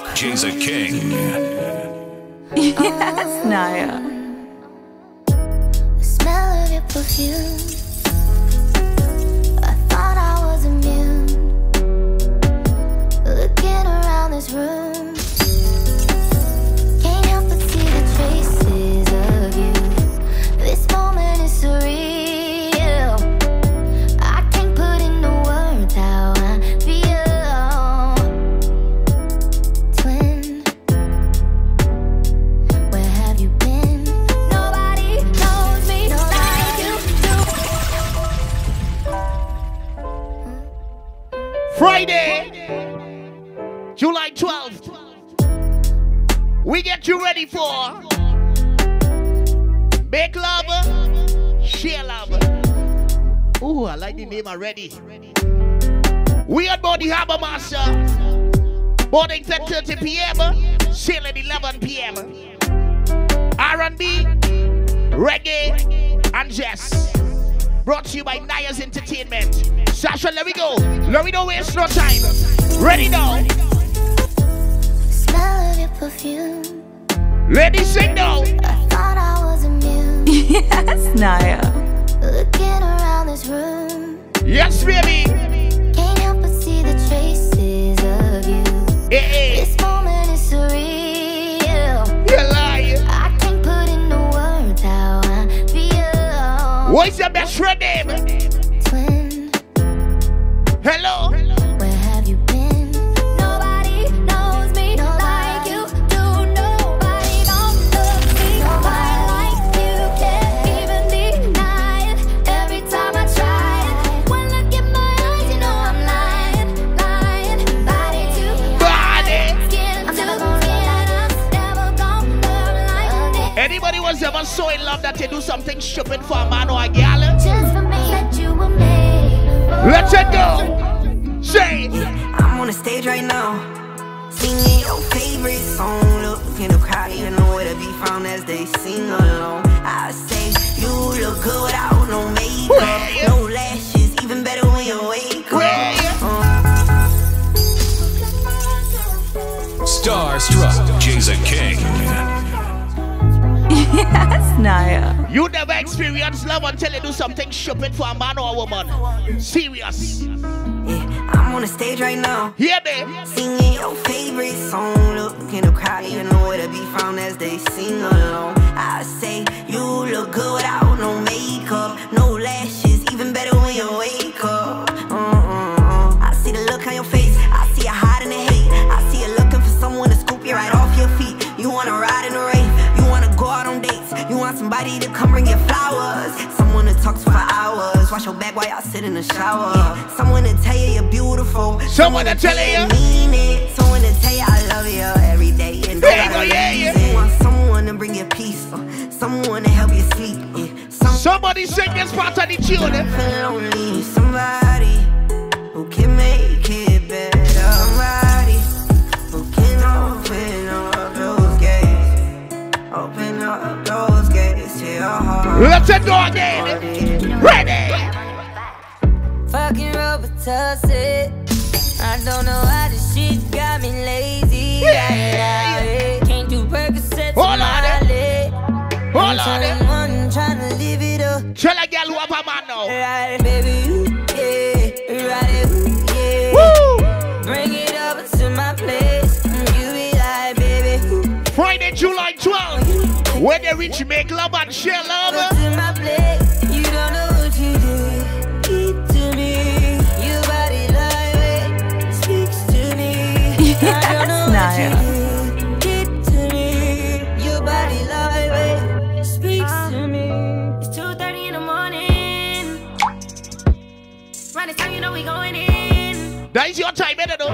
Starstruck, Jza King. yes, Naya. The smell of your perfume. I thought I was immune. Looking around this room, Friday, July 12th. We get you ready for Make Love, Share Love. Ooh, I like the name already. We at Body Harbor Master. Boarding 10.30 p.m. Sailing 11 p.m. R&B, reggae, and jazz. Brought to you by Naya's Entertainment. Sasha, let me go. Let me don't waste no time. Ready now. Smell of your perfume. Ladies, sing now. I thought I was immune. yes, Naya. Looking around this room, Yes, baby. can't help but see the traces of you. Eh, eh. Hey, hey. What's your best friend name? Twin, Hello. So in love that they do something stupid for a man or a girl? Just for me, that you were made. Let's it go. Say. I'm on the stage right now, singing your favorite song. Look in the crowd, even know where to be found as they sing along. I say you look good without no makeup, no lashes, even better when you wake up. Uh, Starstruck, Jza King. Yes, Naya. You never experience love until you do something stupid for a man or a woman. Serious. yeah, I'm on the stage right now. Hear me? Singing your favorite song. Look in the crowd, you know where to be found as they sing along. I say, you look good without no makeup, no lashes, even better when you wake somebody to come bring you flowers, someone to talk to for hours. Wash your back while y'all sit in the shower. Someone to tell you you're beautiful. Someone to tell you. mean it. Someone to tell you I love you every day. And There you go, yeah, yeah. Want someone to bring you peace. uh, Someone to help you sleep. Yeah. Some Somebody sing this part of the tune. Somebody who can make Let's it go again. Ready? Fucking Robitussin. I don't know why this shit got me lazy. Yeah. Can't do Percocets Hold on on. my leg. Hold on. I'm trying to live it up. Tell a girl who have a man now. Right, baby, When they reach make love and share over love. to my place. You don't know what you do. Keep to me. Your body lightweight speaks to me. I don't know what you do. Get. Your body lightweight speaks to uh. me. It's 2.30 in the morning. Right this time, you know we going in. That is your time, better though.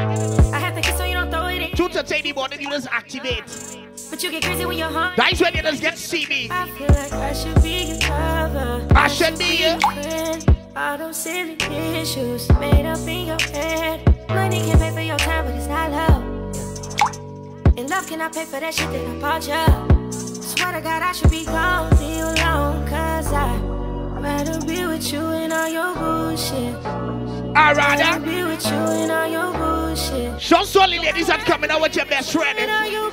I have to kiss so you don't throw it in. Two to take the morning, you just activate. But you get crazy when you're hungry. That is when you just get see me. I feel like I should be your lover. I should be your- friend. All those silly issues made up in your head. Money can pay for your time, but it's not love. And love cannot pay for that shit that I bought you. Swear to God, I should be gone, leave you alone. Cause I rather be with you and all your bullshit. I Rather rather be with you and all your bullshit. Just only ladies that coming out with your best friend.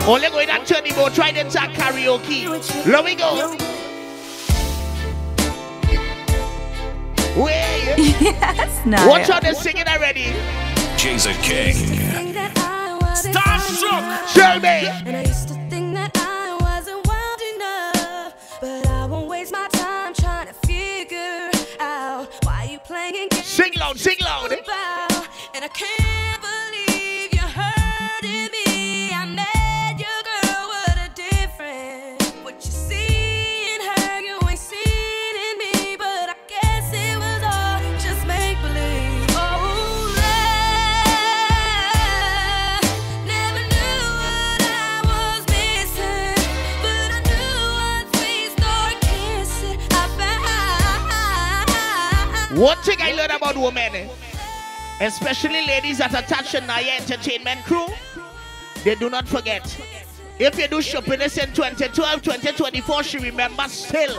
Only going and turn the boat, try to talk karaoke. Let me go. Wait. Yes, Naya. Watch out, they're singing already. Jza King. Think that I was Starstruck. Tell Sing loud, sing loud. One thing I learned about women, especially ladies that attach to Naya Entertainment Crew, they do not forget. If you do shopping in 2012, 2024, she remembers still.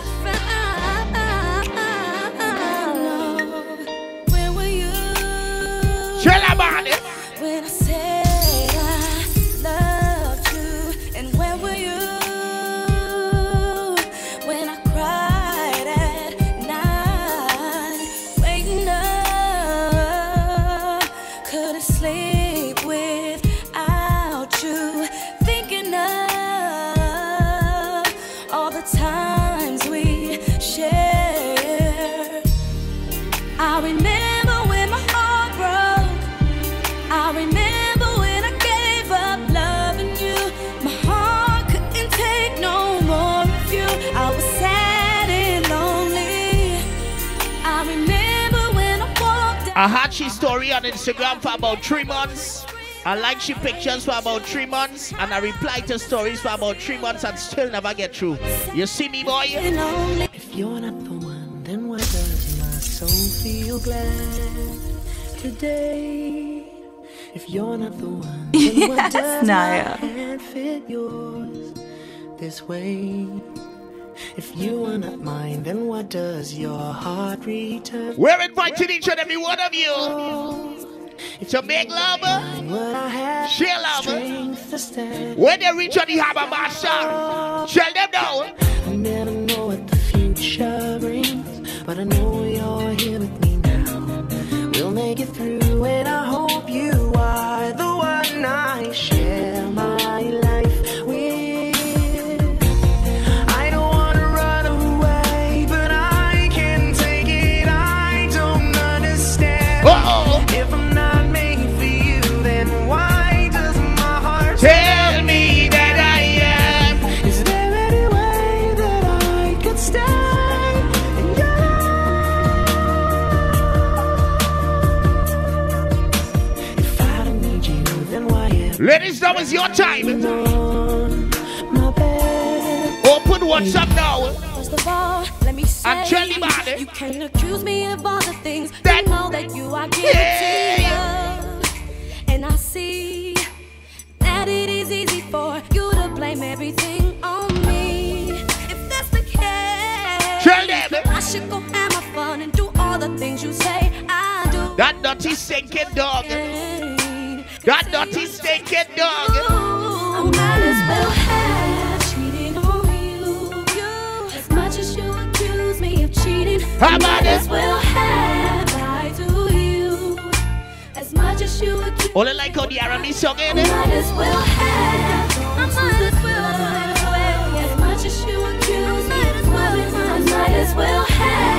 I had she story on Instagram for about three months. I like she pictures for about three months, and I reply to stories for about three months and still never get through. You see me, boy? and lonely. If you're not the one, then why does my soul feel glad today? If you're not the one, then why Yes, does Naya. my hand fit yours this way? If you are not mine, then why does your heart return? We're inviting each and every one of you to make love. What I have Share love. strength to stand. When they reach on the harbor master, tell them now. I never know what the future brings, but I know you're here with me now. We'll make it through, and I hope you are the one I share Ladies, now is your time. Open what's up now. First of all, let me say And tell me about it. You can't accuse me of all the things That- you know that you are guilty Yeah. of. And I see that it is easy for you to blame everything on me. If that's the case, them. I should go have my fun and do all the things you say I do. That dirty stinking dog. That dirty stinking dog. I might as well have cheated on you. you. As much as you accuse me of cheating, How I about might it? as well have lied to you. As much as you accuse Only like how the R&B song in I it. might as well have. I might as well. As well. As much as you accuse me, I might as well have.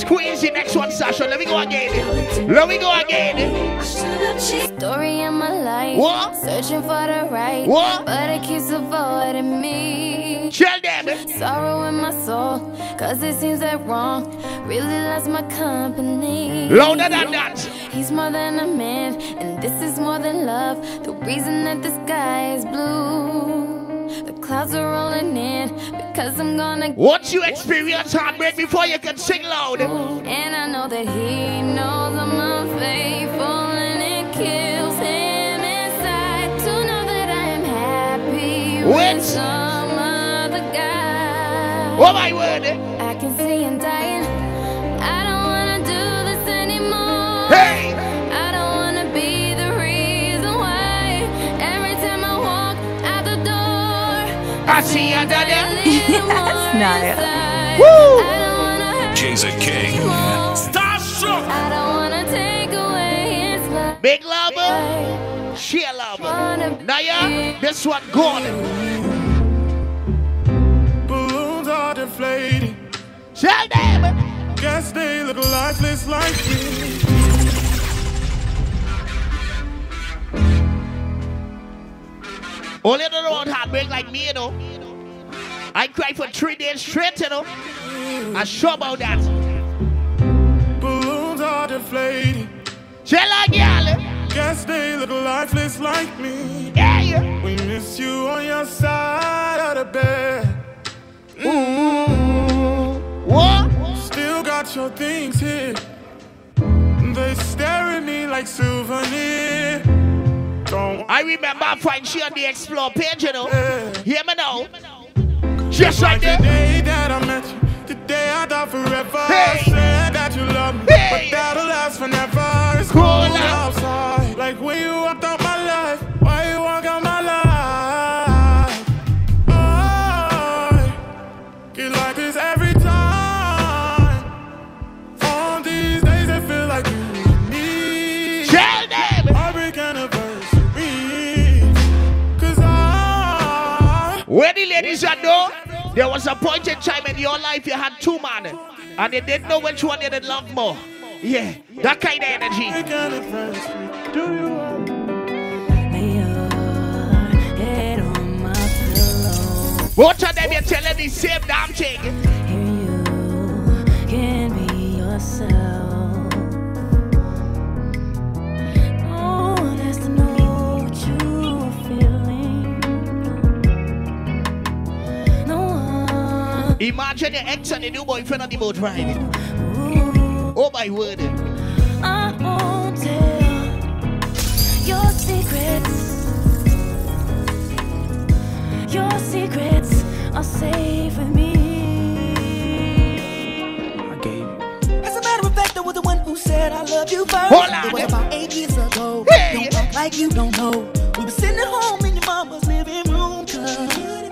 Squeeze the next one, Sasha. Let me go again. Let me go again. I should have. Story of my life. What? Searching for the right. What? But it keeps avoiding me. Tell them. Sorrow in my soul. Cause it seems that wrong. Really loves my company. Louder than that. He's more than a man, and this is more than love. The reason that the sky is blue, the clouds are rolling in because I'm gonna. Once you experience heartbreak before you can sing loud. And I know that he knows I'm unfaithful, and it kills him inside to know that I am happy What? with some other guy. Oh my word. Eh? I can see him dying. I don't wanna do this anymore. Hey. I see you down there. Yes, Naya. Woo! Jza King. Starstruck. I don't wanna take away his love. Big lover, share lover. Naya, this one gone. Balloons are deflating. Tell them. Guess they look lifeless like me. Oh, Only the road heartbreak like me, you know. I cried for three days straight, you know. I'm sure about that. Balloons are deflated. deflating. Tell her, girl. Guess they look lifeless like me. Yeah, yeah. We miss you on your side of the bed. Mm-hmm. What? Still got your things here. They stare at me like souvenir. I remember I find she on the Explore page, you know. Yeah. Hear me now. Just like there. the day that I met you. The day I thought forever. Hey. Said that you love me. Hey. But that'll last forever. It's Cool cold outside. Like when you walked out Are know, there was a point in time in your life you had two men, and they didn't know which one they did love more. Yeah, that kind of energy. You. Both of them, you're telling the same damn thing. Here you can be yourself. Imagine your ex and the new boyfriend on the boat ride. Ooh, Oh my word. I won't tell your secrets. Your secrets are safe with me. As a matter of fact, I was the one who said I love you first. Hold on. It was about eight years ago. Hey. Don't act like you don't know. We were sitting at home in your mama's living room. Cause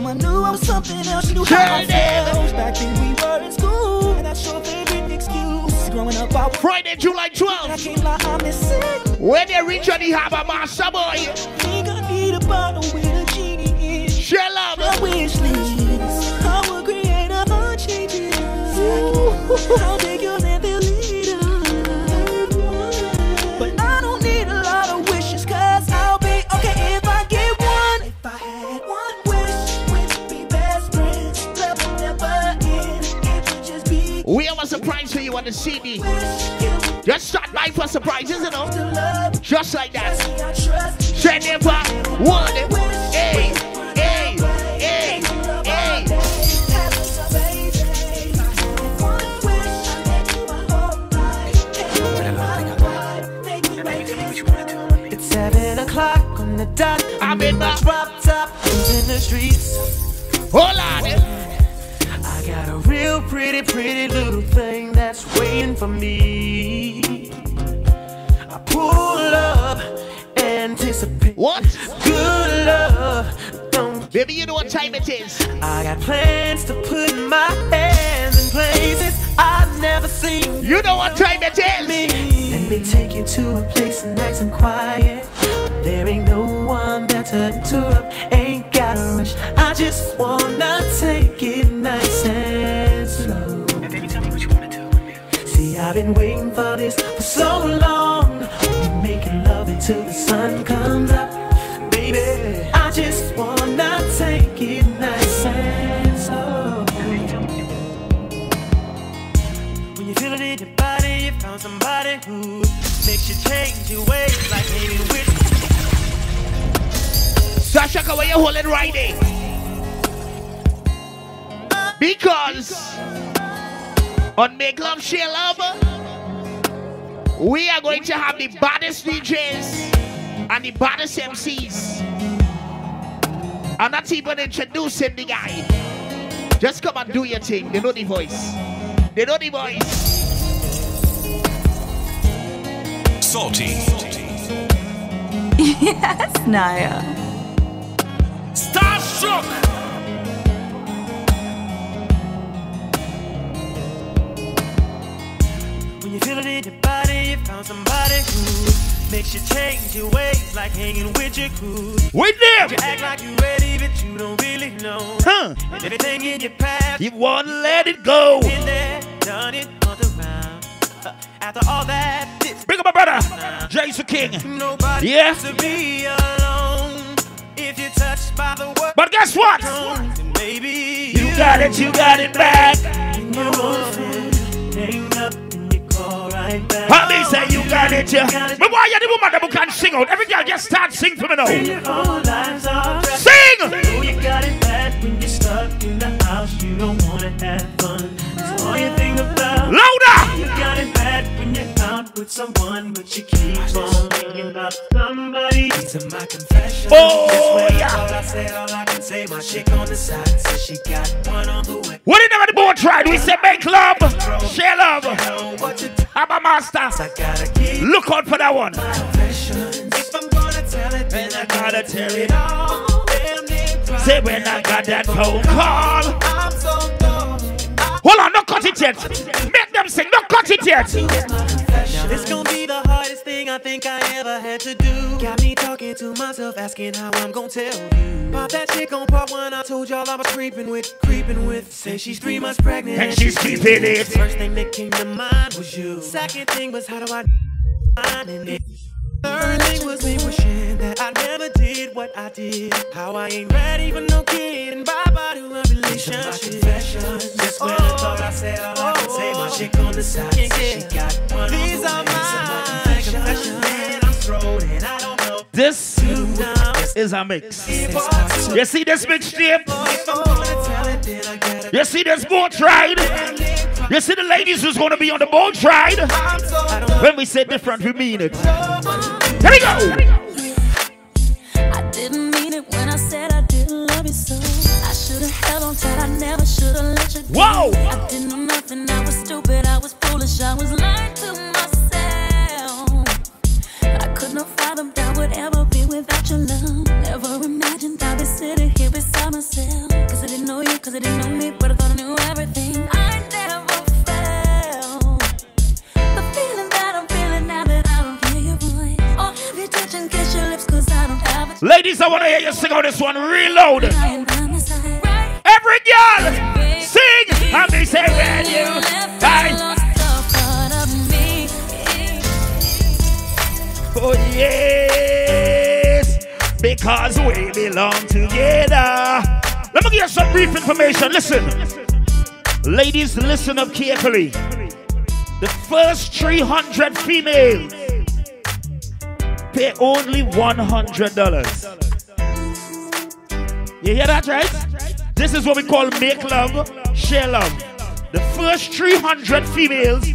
mama knew I was something else. She knew how I felt. Back then we were in school. And that's your favorite excuse. Growing up, I was. Friday, July I can't lie, I miss it. When they reach on the harbor. Think I need a bottle with a genie in. Share love. My wish list. I will create a heart a surprise for you on the CD. Just start by for surprises, you know. Just like that. See, I trust. One. Hey, hey, hey, hey. It's seven o'clock on the dot. I'm in my drop top, in the streets. Hold on. Real pretty, pretty little thing that's waiting for me. I pull up, anticipate What? good love. Don't Baby, you know what time it is. I got plans to put my hands in places I've never seen. You know what time it is. Let me take you to a place nice and quiet. There ain't no one there to interrupt. Ain't got a rush. I just wanna take it I've been waiting for this for so long. We're making love until the sun comes up. Baby, I just wanna take it nice and slow. When you feel it in your body, you found somebody who makes you change your ways like maybe with Sasha, where you holding Friday? Because on Make Love Share Love, we are going to have the baddest DJs and the baddest MCs. I'm not even introducing the guy. Just come and do your thing. They know the voice. They know the voice. Salty. Yes, Naya. Starstruck. You feel it in your body, you found somebody who makes you change your ways, like hanging with your crew. With You act like you're ready, but you don't really know. Huh. And everything in your past, You won't let it go. been there, done it, on the round. Uh, After all that, this Bring up my brother, Jza King. nobody Yeah. to be alone. If you're touched by the world, But guess what? then maybe You got it, you got it back. You're rolling, hang up and you call right back. Holly say you got it, yeah. But why you the woman that can sing out? Every girl just start sing for me now. Your whole lives Sing! Oh, you got it bad when you're stuck in the house. You don't wanna have fun. That's all you think about. Louder! It bad when you're out with someone, but you keep on thinking about somebody. Are my confessions. Oh, yeah. thought I said all I can say. My chick on the side says she got one on the way. What did the boat tried? We say make love, share love. I'm a master. I gotta keep Look out for that one. If I'm gonna tell it, then I gotta tell it all. Damn near cry. Say when I got that phone call. I'm so. Hold on, don't cut it yet. Make them sing, don't cut it yet. This gonna be the hardest thing I think I ever had to do. Got me talking to myself, asking how I'm gonna tell you. About that chick on part one, I told y'all I was creeping with, creeping with. Say she's three months pregnant And she's keeping it. First thing that came to mind was you. Second thing was how do I find it? Third thing was me wishing that I never did what I did. How I ain't ready for no kid and bye bye to a relationship. Just when I thought I said all I could say, my chick on the side said she got one. These are my confessions. And I'm thrown and I don't know. This is a mix. You see this mixtape? If I'm gonna tell it, then I gotta. You see this boat ride? You see the ladies who's gonna be on the boat ride? When we say different, we mean it. Here we go. I didn't mean it when I said I didn't love you so. I should've held on tight, I never should've let you go. Whoa! I didn't know nothing, I was stupid, I was foolish, I was lying to myself. I could not fathom that would ever be without your love. Never imagined I'd be sitting here beside myself. Cause I didn't know you, cause I didn't know me, but I Ladies, I wanna hear you sing on this one real loud. Every girl, sing. And me say when you die. Oh yes, because we belong together. Let me give you some brief information. Listen, ladies, listen up carefully. The first 300 females pay only $100. You hear that, right? This is what we call make love, share love. The first 300 females,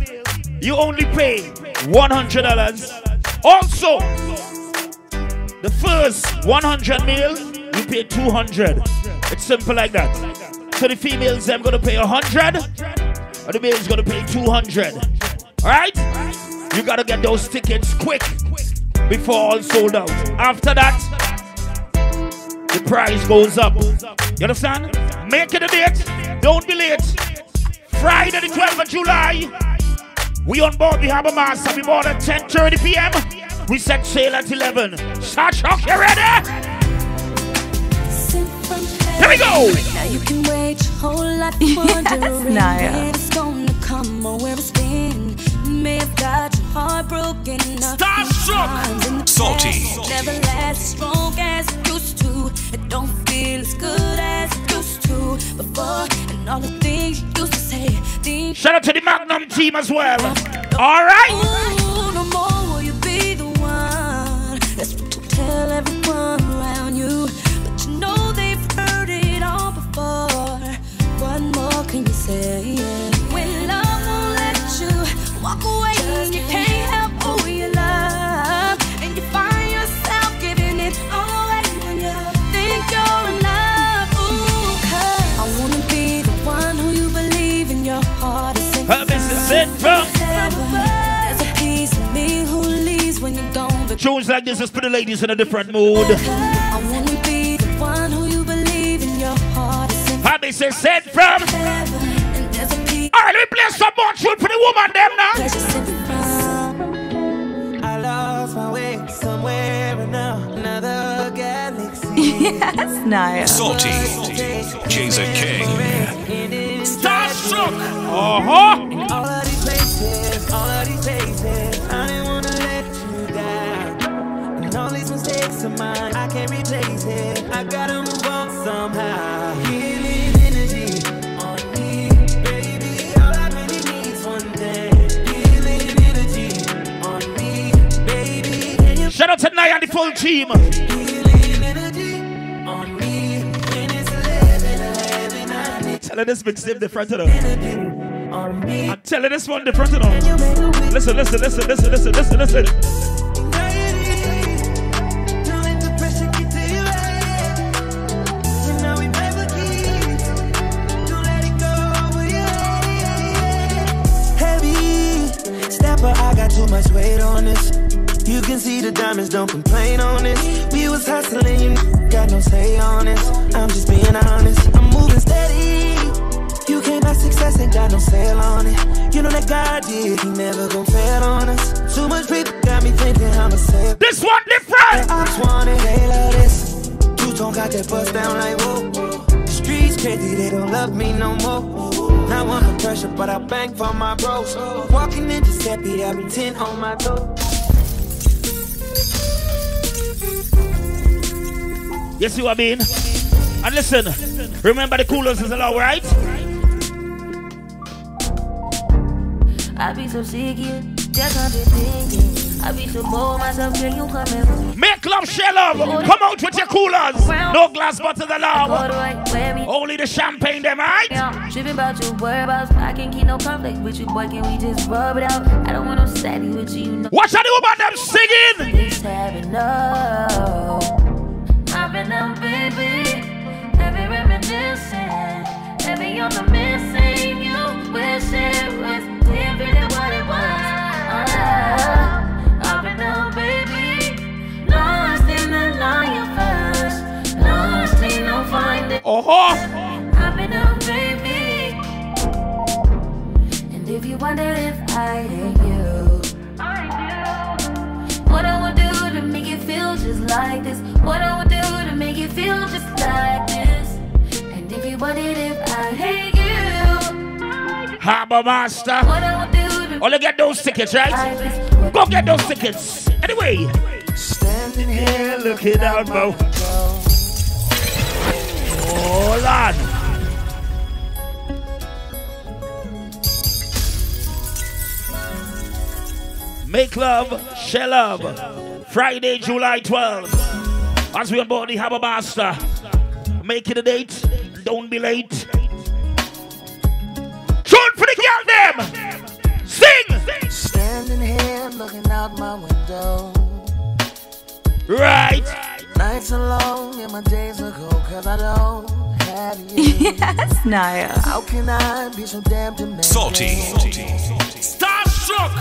you only pay $100. Also, the first 100 males, you pay 200. It's simple like that. So the females, them gonna pay 100, and the males gonna pay 200. All right? You gotta get those tickets quick before all sold out. After that, the price goes up. You understand? Make it a date. Don't be late. Friday the 12th of July. We on board the Harbor Master. We board at 10:30 p.m. We set sail at 11. Shot shock, you ready? Here we go. Now you can wait your whole life wondering Naya. when it's gonna come or where it's been. You may have got your heart broken a Stop few shook. times in the Salty. Never lasts as strong as it used to. It don't feel as good as it used to before. And all the things you used to say, Shout out to the Magnum team as well. All right. Tunes like this is put the ladies in a different mood. I wanna be the one who you believe in Molly says sent from. And there's a piece All right, let me play some more tune for the woman them now. that you sent from. I lost my way somewhere in another galaxy. Yes, Naya. Salty. Jza King. Starstruck. Uh-huh. All mistakes of I can't replace it. I gotta move on somehow. Healing energy on me, baby. All I really need is one thing. Healing energy on me, baby. Shout out to Naya and the full team. healing energy on me? When it's 11, 11, I Tell her this big the front of them. I'm telling this one front of them. Listen, listen, listen, listen, listen, listen, listen. Too much weight on this. You can see the diamonds, don't complain on this. We was hustling, you got no say on this. I'm just being honest. I'm moving steady. You can't buy success, ain't got no sale on it. You know that God did, He never gon' fail on us. Too much people got me thinking I'ma save. This one different. I just want it, they love this. Two tone got that bust down like whoa. The streets crazy, they don't love me no more. Not want no pressure, but I bang for my bros. Walking into Seppi, I be 10 on my toe. You see what I mean? And listen, remember the coolers is allowed, right? I be so sick, yeah, just I've been thinking. I be so bored myself, can you come and Make love, share love. Come out with your coolers. No glass bottles allowed. the right way, me. Only the champagne, them, right? Yeah, tripping about your whereabouts. I can't keep no conflict with you, boy. Can we just rub it out? I don't want no steady with you, you know. Watch out, the woman them singing. Having no. I've been up, baby. Heavy reminiscing. Heavy on the missing. You wish it was different than what it was. Ah, finding. Oh, I've been up, baby. And if you wonder if I hate you, I do. what I would do to make it feel just like this, what I would do to make it feel just like this. And if you wondered if I hate you, Harbor Master. what I would do to Only get those tickets, right? Go get those tickets. Anyway, Standing here looking down, bro. Hold on. Make love, share love. Friday, July 12th. As we on board the Harbor Master. Make it a date. Don't be late. Tune for the girl them. Sing. Standing here looking out my window. Right. Nights are long and my days are cold cause I don't have you. Yes, Naya. How can I be so damn demanding? Salty. Starstruck.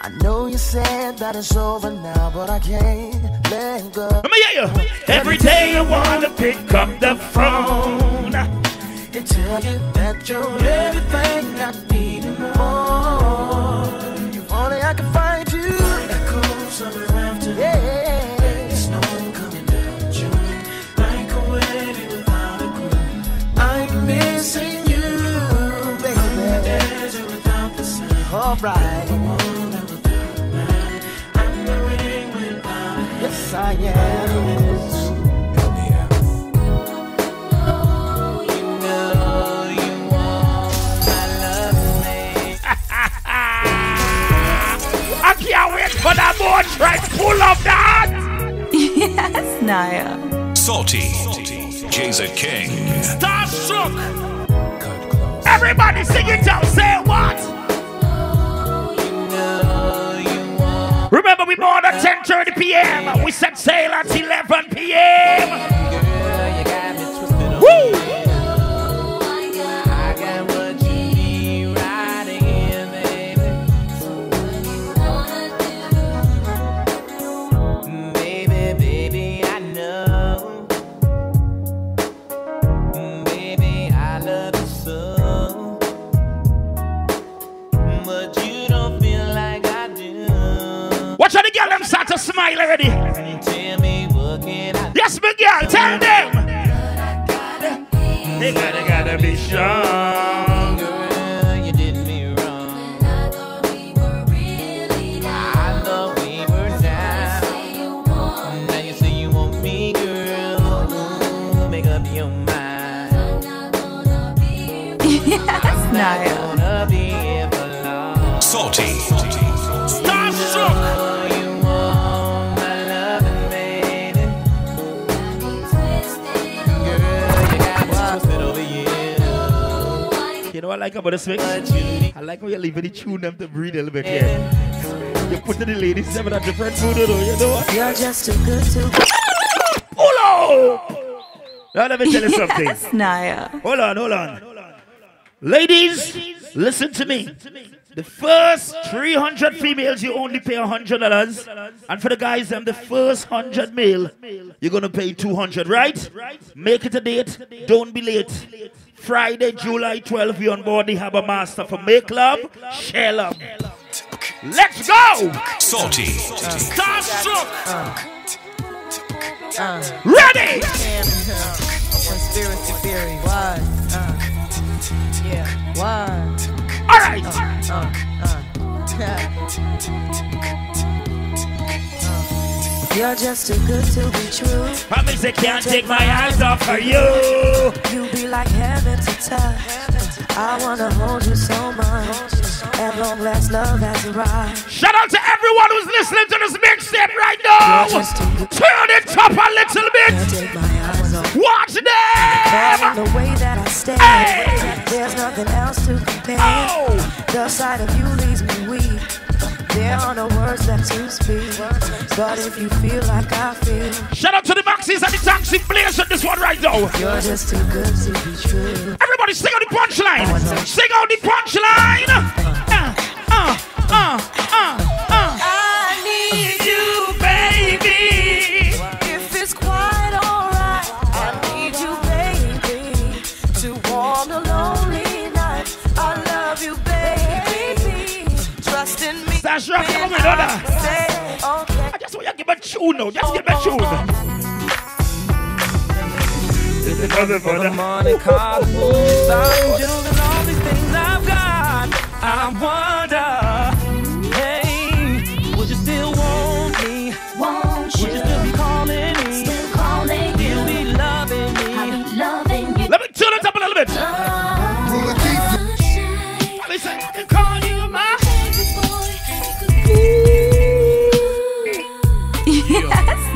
I know you said that it's over now, but I can't let go. Let me hear you. Every day I wanna pick up the phone. And tell you that you're everything I need and more. If only I could find you. That cold Alright. I'm the ring without a Yes, I am. You know you want I can't wait for that boat track full of that. Yes, Naya. Salty. Jza King. Starstruck. Everybody sing it out. Say what? 30 p.m. We set sail at 11 p.m. smile already? Tell me what can I Yes, my girl, tell them. They gotta, gotta be strong. What I like about this mix? But you need I like how you're leaving the tune them to breathe a little bit here. You're putting the ladies them in a different mood, you know, you know what? You're just too good to Pull up! Now let me tell you something. Yes, Naya. Hold on, hold on. Ladies, listen to me. The first 300 females, you only pay $100. And for the guys, them, the first 100 male, you're going to pay 200 right? Make it a date. Don't be late. Friday, July 12th, we on board the Harbour Master for Make Love, Share Love. Let's go! Salty. Starstruck! uh, Ready! conspiracy theory. Why? Uh, yeah. Why? All right. You're just too good to be true. Promise I can't take my eyes off of you. You be like heaven to touch. I wanna hold you so much. At long last, love has arrived. Shout out to everyone who's listening to this mixtape right now. You're just too good Turn it up a little bit. take my eyes off. Watch them. the way that I stay. Hey! There's nothing else to compare. Oh, The sight of you leaves me weak. There are no words left to speak. But if you feel like I feel, shout out to the Maxis and the Taxi Players on this one right now. you're just too good to be true. Everybody sing on the punchline. Sing on the punchline. Uh, uh, uh, uh. Rock, when come with other. I say, okay. I just want you to give a tune now. Just give a tune. This is nothing for the Money, cars, moves, angels, and all these things I've got. I wonder,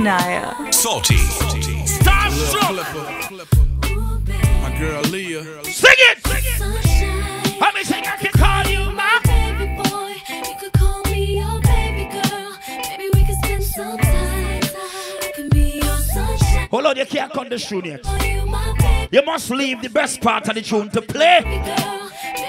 Naya. Salty. Starstruck. My girl Leah. Sing it. Sing it! Let me sing. I can call you my. Baby boy. You could call me your baby girl. Maybe we could spend some time. I can be your sunshine. Hold on, you can't cut the tune yet. You must leave the best part of the tune to play.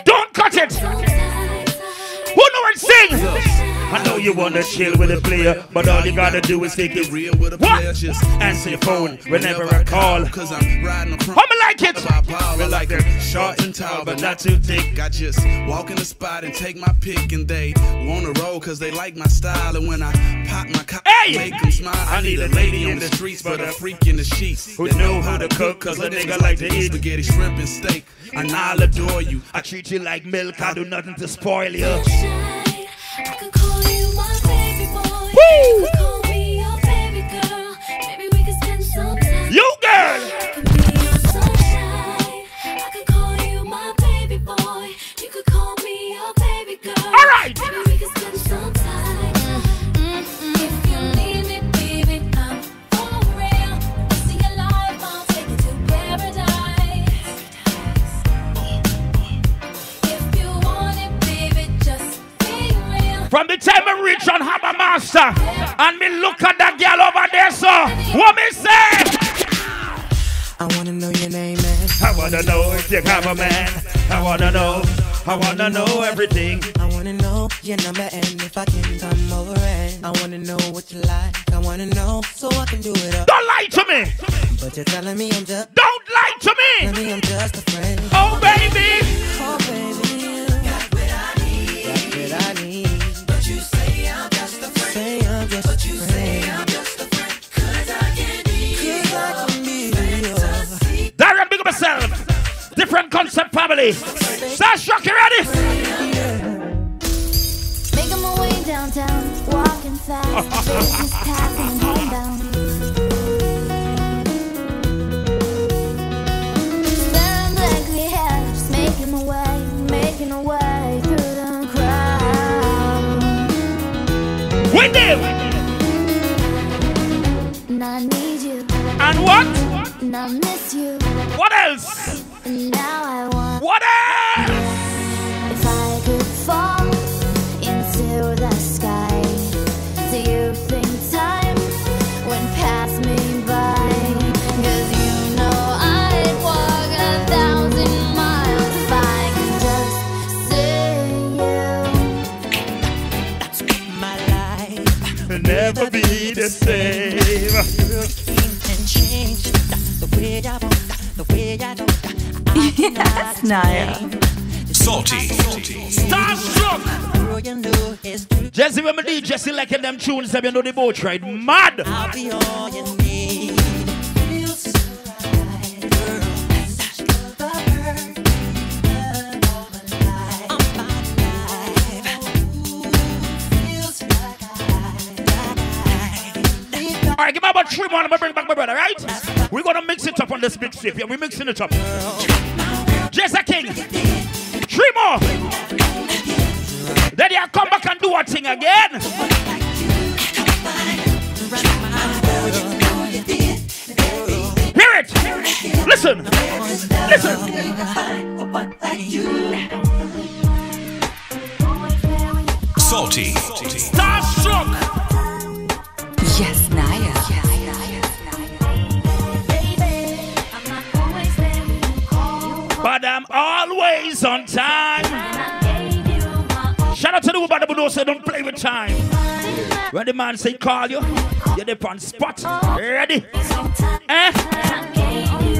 Don't cut it. Who know it sing? I know you wanna chill with a player, but all you gotta do is take it Real with a What? player, just Answer your phone whenever I call. Cause I'm riding a I'ma like it. I ball like like a they're short and tall, but not too thick. I just walk in the spot and take my pick, and they wanna roll cause they like my style. And when I pop my cock, Hey! make them smile. I need a lady in the streets, but a freak in the sheets Who that know how to cook, cause a nigga like to eat. spaghetti, shrimp, and steak. And I'll adore you. I treat you like milk, I do nothing to spoil you. I could call you my baby boy. Woo! You could call me your baby girl. From the time I reach on Harbour Master and me look at that girl over there, so what me say? I wanna know your name, man. I wanna know if you have a man. I wanna know. I wanna know everything. I wanna know your number and if I can come over and I wanna know what you like. I wanna know so I can do it up. Don't lie to me. But you're telling me I'm just, Don't lie to me. me I'm just a friend. Oh baby, Family. Starstruck, you ready? Making my way downtown, walking fast, business passing homebound. Staring blankly ahead, just making my way, making my way through the crowd. With them. And I need you, And what? and I miss you, What else? What else? If Yes, Naya. Salty. Starstruck. Girl, you know it's true. Jesse, when me DJ Jesse like them tunes, them you know the boat ride. Mad. I'll be all you need. Feels so right, girl. That's the perfect love of my life. Of my life. Ooh, feels like I- All right, give me about three more. I'm gonna bring back my brother, right? We're gonna mix it up on this big ship. Yeah, we're mixing it up. Jza King. Three more. Then you come back and do a thing again. Hear it. Listen. Listen. Salty. Starstruck. Yes, Naya. But I'm always on time. Shout out to the Uber who know say don't play with time. When the man say call you, you're there on spot. Ready? Eh?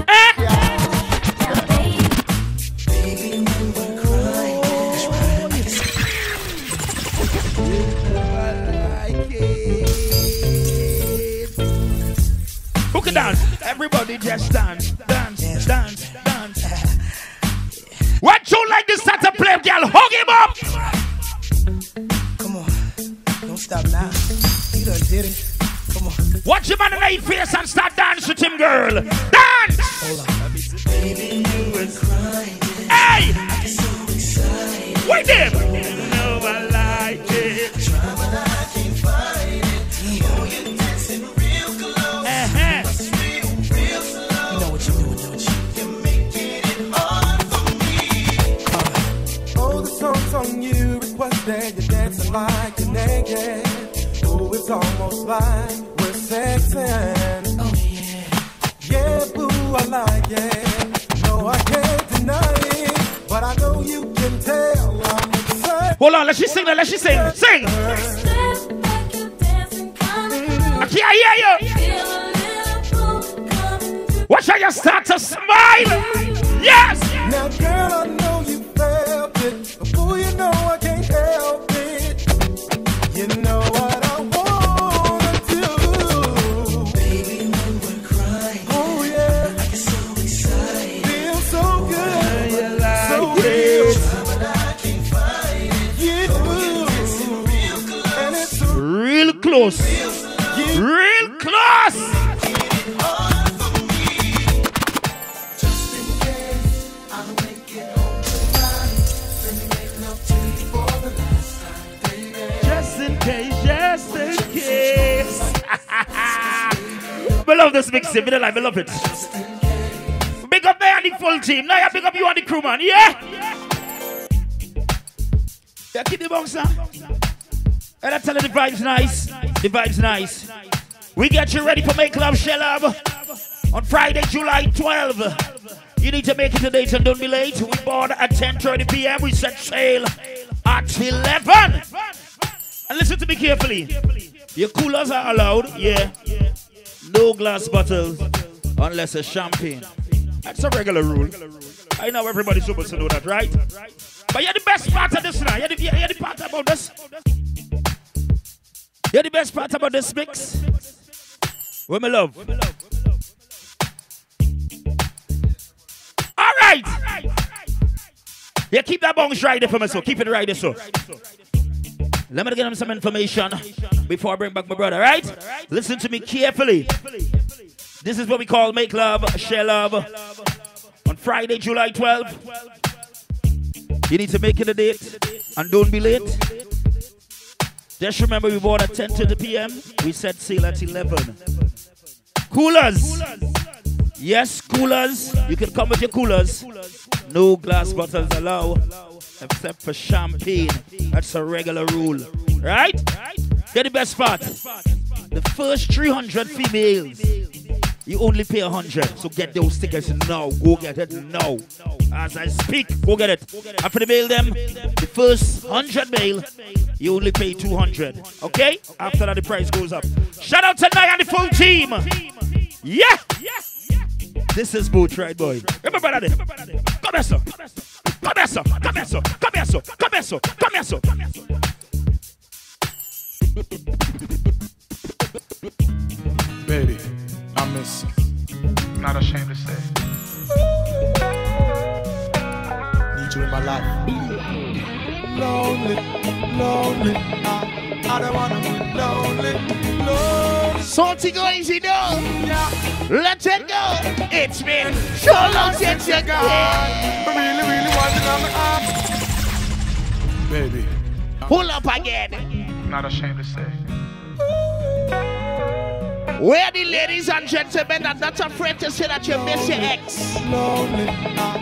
Eh? Who can dance? Everybody just dance, dance, dance, dance. What you like this start to play, girl? Hug him up. Come on. Don't stop now. You done did it. Come on. Watch him on the night face and start dance with him, girl. Dance. Hold on. Hey. Wait there. No, I like You're like you're naked. Oh, it's almost like we're sexing. Oh, yeah. Yeah, boo, I like it. No, I can't deny it. But I know you can tell I'm excited. Hold on, let she sing. Let she sing. Sing. I can't hear you. Watch how you start to smile. Yes. Now, girl, I know you felt it. But boo, you know I can't help love this we don't like, we love it. Big up there on the full team. Now you big up you on the crew, man. Yeah? Yeah, keep the huh? And I tell you the vibe's nice. The vibe's nice. We get you ready for Make Love Share Love on Friday, July 12th. You need to make it today, so don't be late. We board at 10:30 p.m. We set sail at 11. And listen to me carefully. Your coolers are allowed, yeah. No glass bottles unless it's champagne. That's a regular rule. I know everybody's supposed to know that, right? But you're the best part of this now. You're the, you're the part about this. You're the best part about this mix. Me love. All right. Yeah, keep that bounce right there for me, so keep it right there, so. Let me get him some information before I bring back my brother, right? Listen to me carefully. This is what we call make love, share love. On Friday, July 12th. You need to make it a date and don't be late. Just remember we board at 10 to the p.m. We set sail at 11. Coolers. Yes, coolers. You can come with your coolers. No glass bottles allowed except for champagne. That's a regular rule. Right? Get the best part. The first 300 females, you only pay 100. So get those tickets now. Go get it now. As I speak, go get it. After the mail them, the first 100 mail, you only pay 200. Okay? After that, the price goes up. Shout out to Nye and the full team. Yeah! This is Boot Right Boy. Remember that. Come here, sir. Come here, sir. Come here, sir. Come here, sir. Come here, sir. Come here, sir. Come here, sir. Baby, I miss you. Not ashamed to say. Need you in my life. Lonely, lonely. I, I don't wanna be lonely, lonely. Salty go easy now. Let it go. It's been so long since you gone. I really, really want on arm. Baby, Pull up again. not ashamed to say. Where the ladies and gentlemen are not afraid to say that you miss your ex.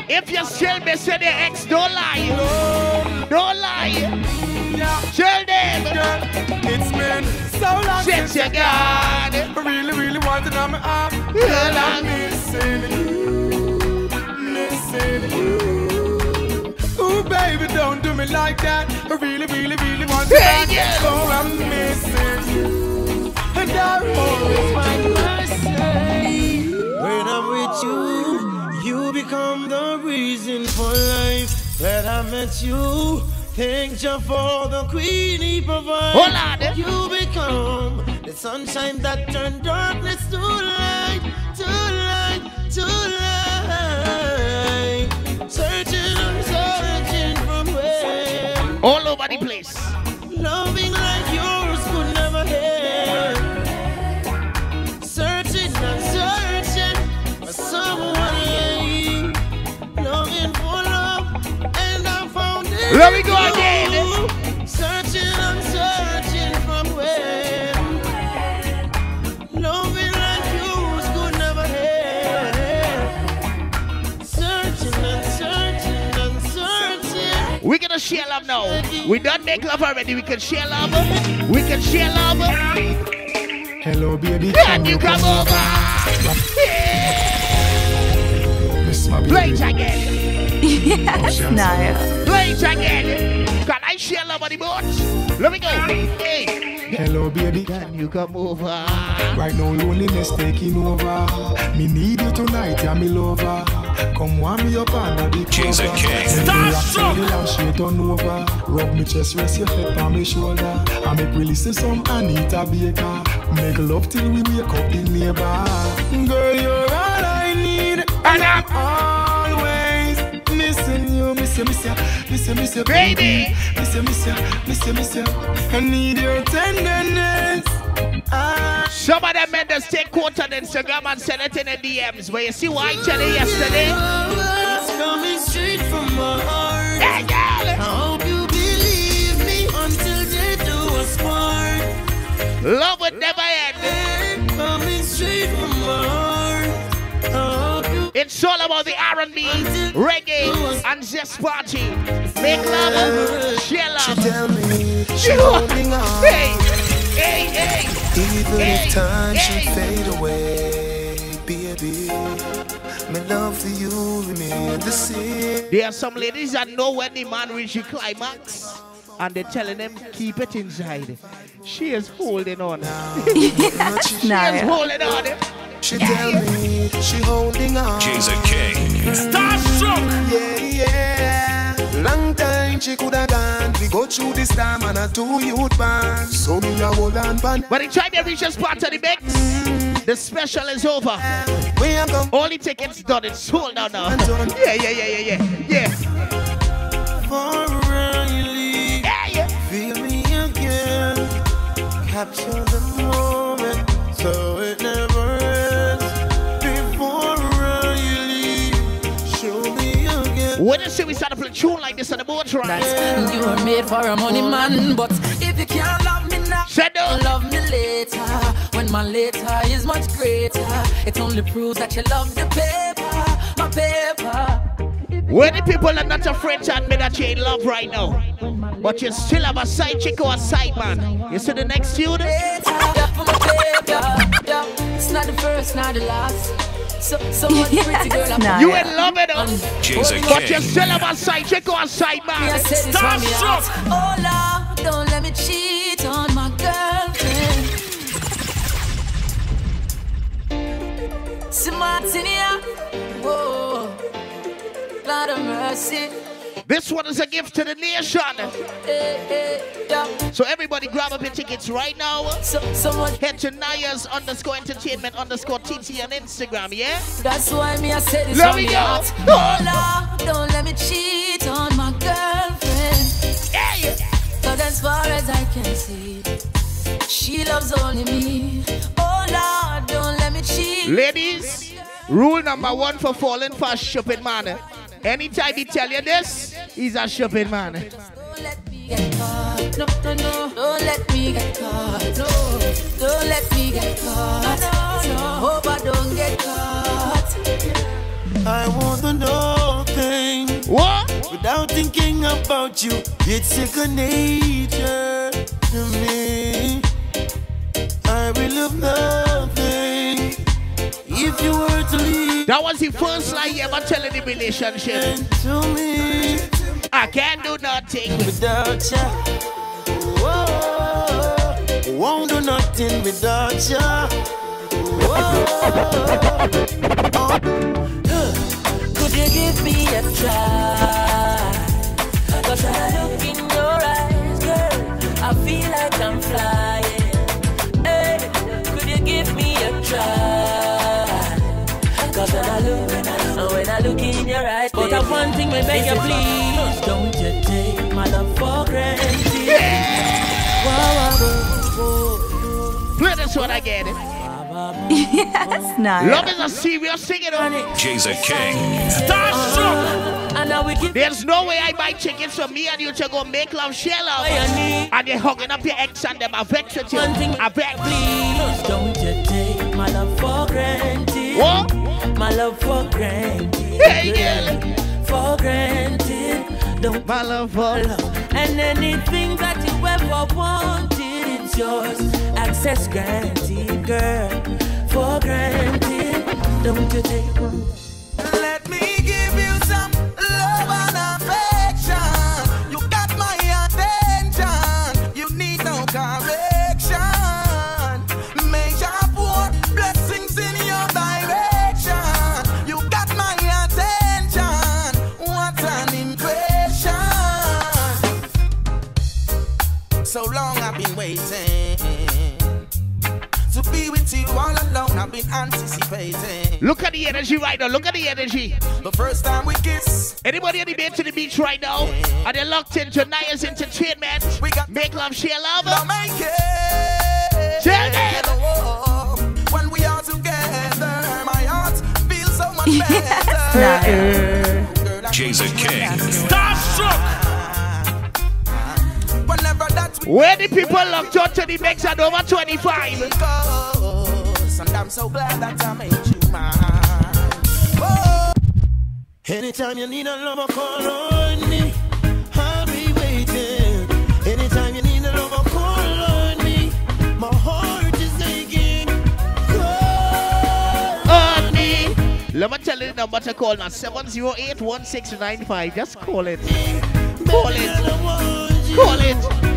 If you still miss your ex, don't lie. Don't lie. Tell them. It's been so long Since you gone. I really, really want it on my arm. Girl, I'm missing you, missing you. Ooh, baby, don't do me like that. I really, really, really want it Hey, yeah. Oh, I'm missing you, met you, thank you for the queen he provides. You become the sunshine that turned darkness to light, to light, to light. Searching searching from where All over the place. Gonna share love now. We don't make love already. We can share love. We can share love. Hello, baby, Can you come over? Miss Play it baby. again. Yes, Naya. Play it again. Can I share love on the boat? Let me go. Hey. Hello, baby. Can you come over? Right now, loneliness taking over. Me need you tonight, yeah, me lover. Come warm me up under the King's a cover. king. Let me Stop, rock stop. till the lamp shade turn over. Rub me chest, rest your head on my shoulder. I make we listen some Anita Baker. Make love till we wake up the neighbor. Girl, you're all I need, and I'm always missing you, miss you, miss you, miss you, miss you, Baby. miss you, miss you, miss you, miss you. I need your tenderness. I Some of them men just take quote on Instagram and send it in the DMs. Where you see what I tell you yesterday? It's coming straight from my heart. Hey, I hope you believe me until they do us part. Love would never end. Coming straight from my heart. I hope you It's all about the R&B, reggae, and zest party. Make love, share She love. tell me she holding on. Hey, hey, hey. Even if time should fade away, baby, my love for you remain the same. There are some ladies that know when the man reaches the climax. And they're telling them, keep it inside. She is holding on. Yes, She is Naya. holding on. She tell me she holding on. King's a king. Yeah, yeah. Long time she coulda gone. We go through this time and a two youth band. So me a hold on pan. By the time they reach this part of the mix, the special is over. We a come All the tickets done. It's sold out now. Yeah, yeah, yeah, yeah, yeah. Yeah. O'Reilly. Yeah, yeah. Feel me again. Capture the moment When you see we start to play tune like this on the boat ride, You were made for a money man, but if you can't love me now, no. love me later. When my later is much greater, it only proves that you love the paper, my paper. When the people are not afraid to admit that you're in love right now, but you still have a side chick or a side man. You see the next student? Later, for my paper. Yeah, it's not the first, not the last. So, so pretty girl. Nah. You in love it, though. Jay's a but you king. still have a side chick or a side man. said this from me heart. Oh Lord, don't let me cheat on my girlfriend. Smartinia, whoa, Lord of mercy. This one is a gift to the nation. Hey, hey. So everybody grab up your tickets right now. Head to Naya's underscore entertainment underscore TT on Instagram, yeah? That's why me I said this Let me go. Oh don't let me cheat on my girlfriend. Yeah. But as far as I can see, she loves only me. Oh Lord, don't let me cheat. Ladies, rule number one for falling for a shopping man. Anytime he tell you this, he's a shopping man. Don't let me get caught. No, no, no. Don't let me get caught. No, don't let me get caught. No, no. Hope I don't get caught. I want to know things What? without thinking about you. It's second nature to me. I will love nothing if you were to leave That was the first lie you ever tell in the relationship. to me I can't do nothing. without you. Whoa, won't do nothing without you. Uh, could you give me a try? Cause I look in your eyes, girl, I feel like I'm flying. Hey, could you give me a try? In your eyes, but I one thing we beg you please, don't you take my love for granted. Whoa, whoa, whoa, Play this one again. Yes, Naya. Love is a serious thing, you know. Jza King. whoa. Uh-huh. And now we give There's no way I buy tickets for me and you to go make love, share love. And you're hugging up your ex and them. I vex with you. One I vex. Please don't you take my love for granted. What? My love for granted. Hey, girl. For granted. Don't My love for love. And anything that you ever wanted, it's yours. Access granted, girl. For granted. Don't you take one. Let me give you some waiting to be with you all alone. I've been anticipating. Look at the energy right now. Look at the energy. The first time we kiss, Anybody on the way to the beach right now? Are they locked into Naya's entertainment? We got- Make love, share love. now make it. Tell them. Oh, When we are together, my heart feels so much better. Naya. Girl, I king. Whenever that we Where the people locked on to the mix at over 25. and I'm so glad that I made you mine. Oh. Anytime you need a lover, call on me. I'll be waiting. Anytime you need a lover, call on me. My heart is aching. Call On me. Let me tell you the number to call now 708 1695. Just call it. Call it. Call it.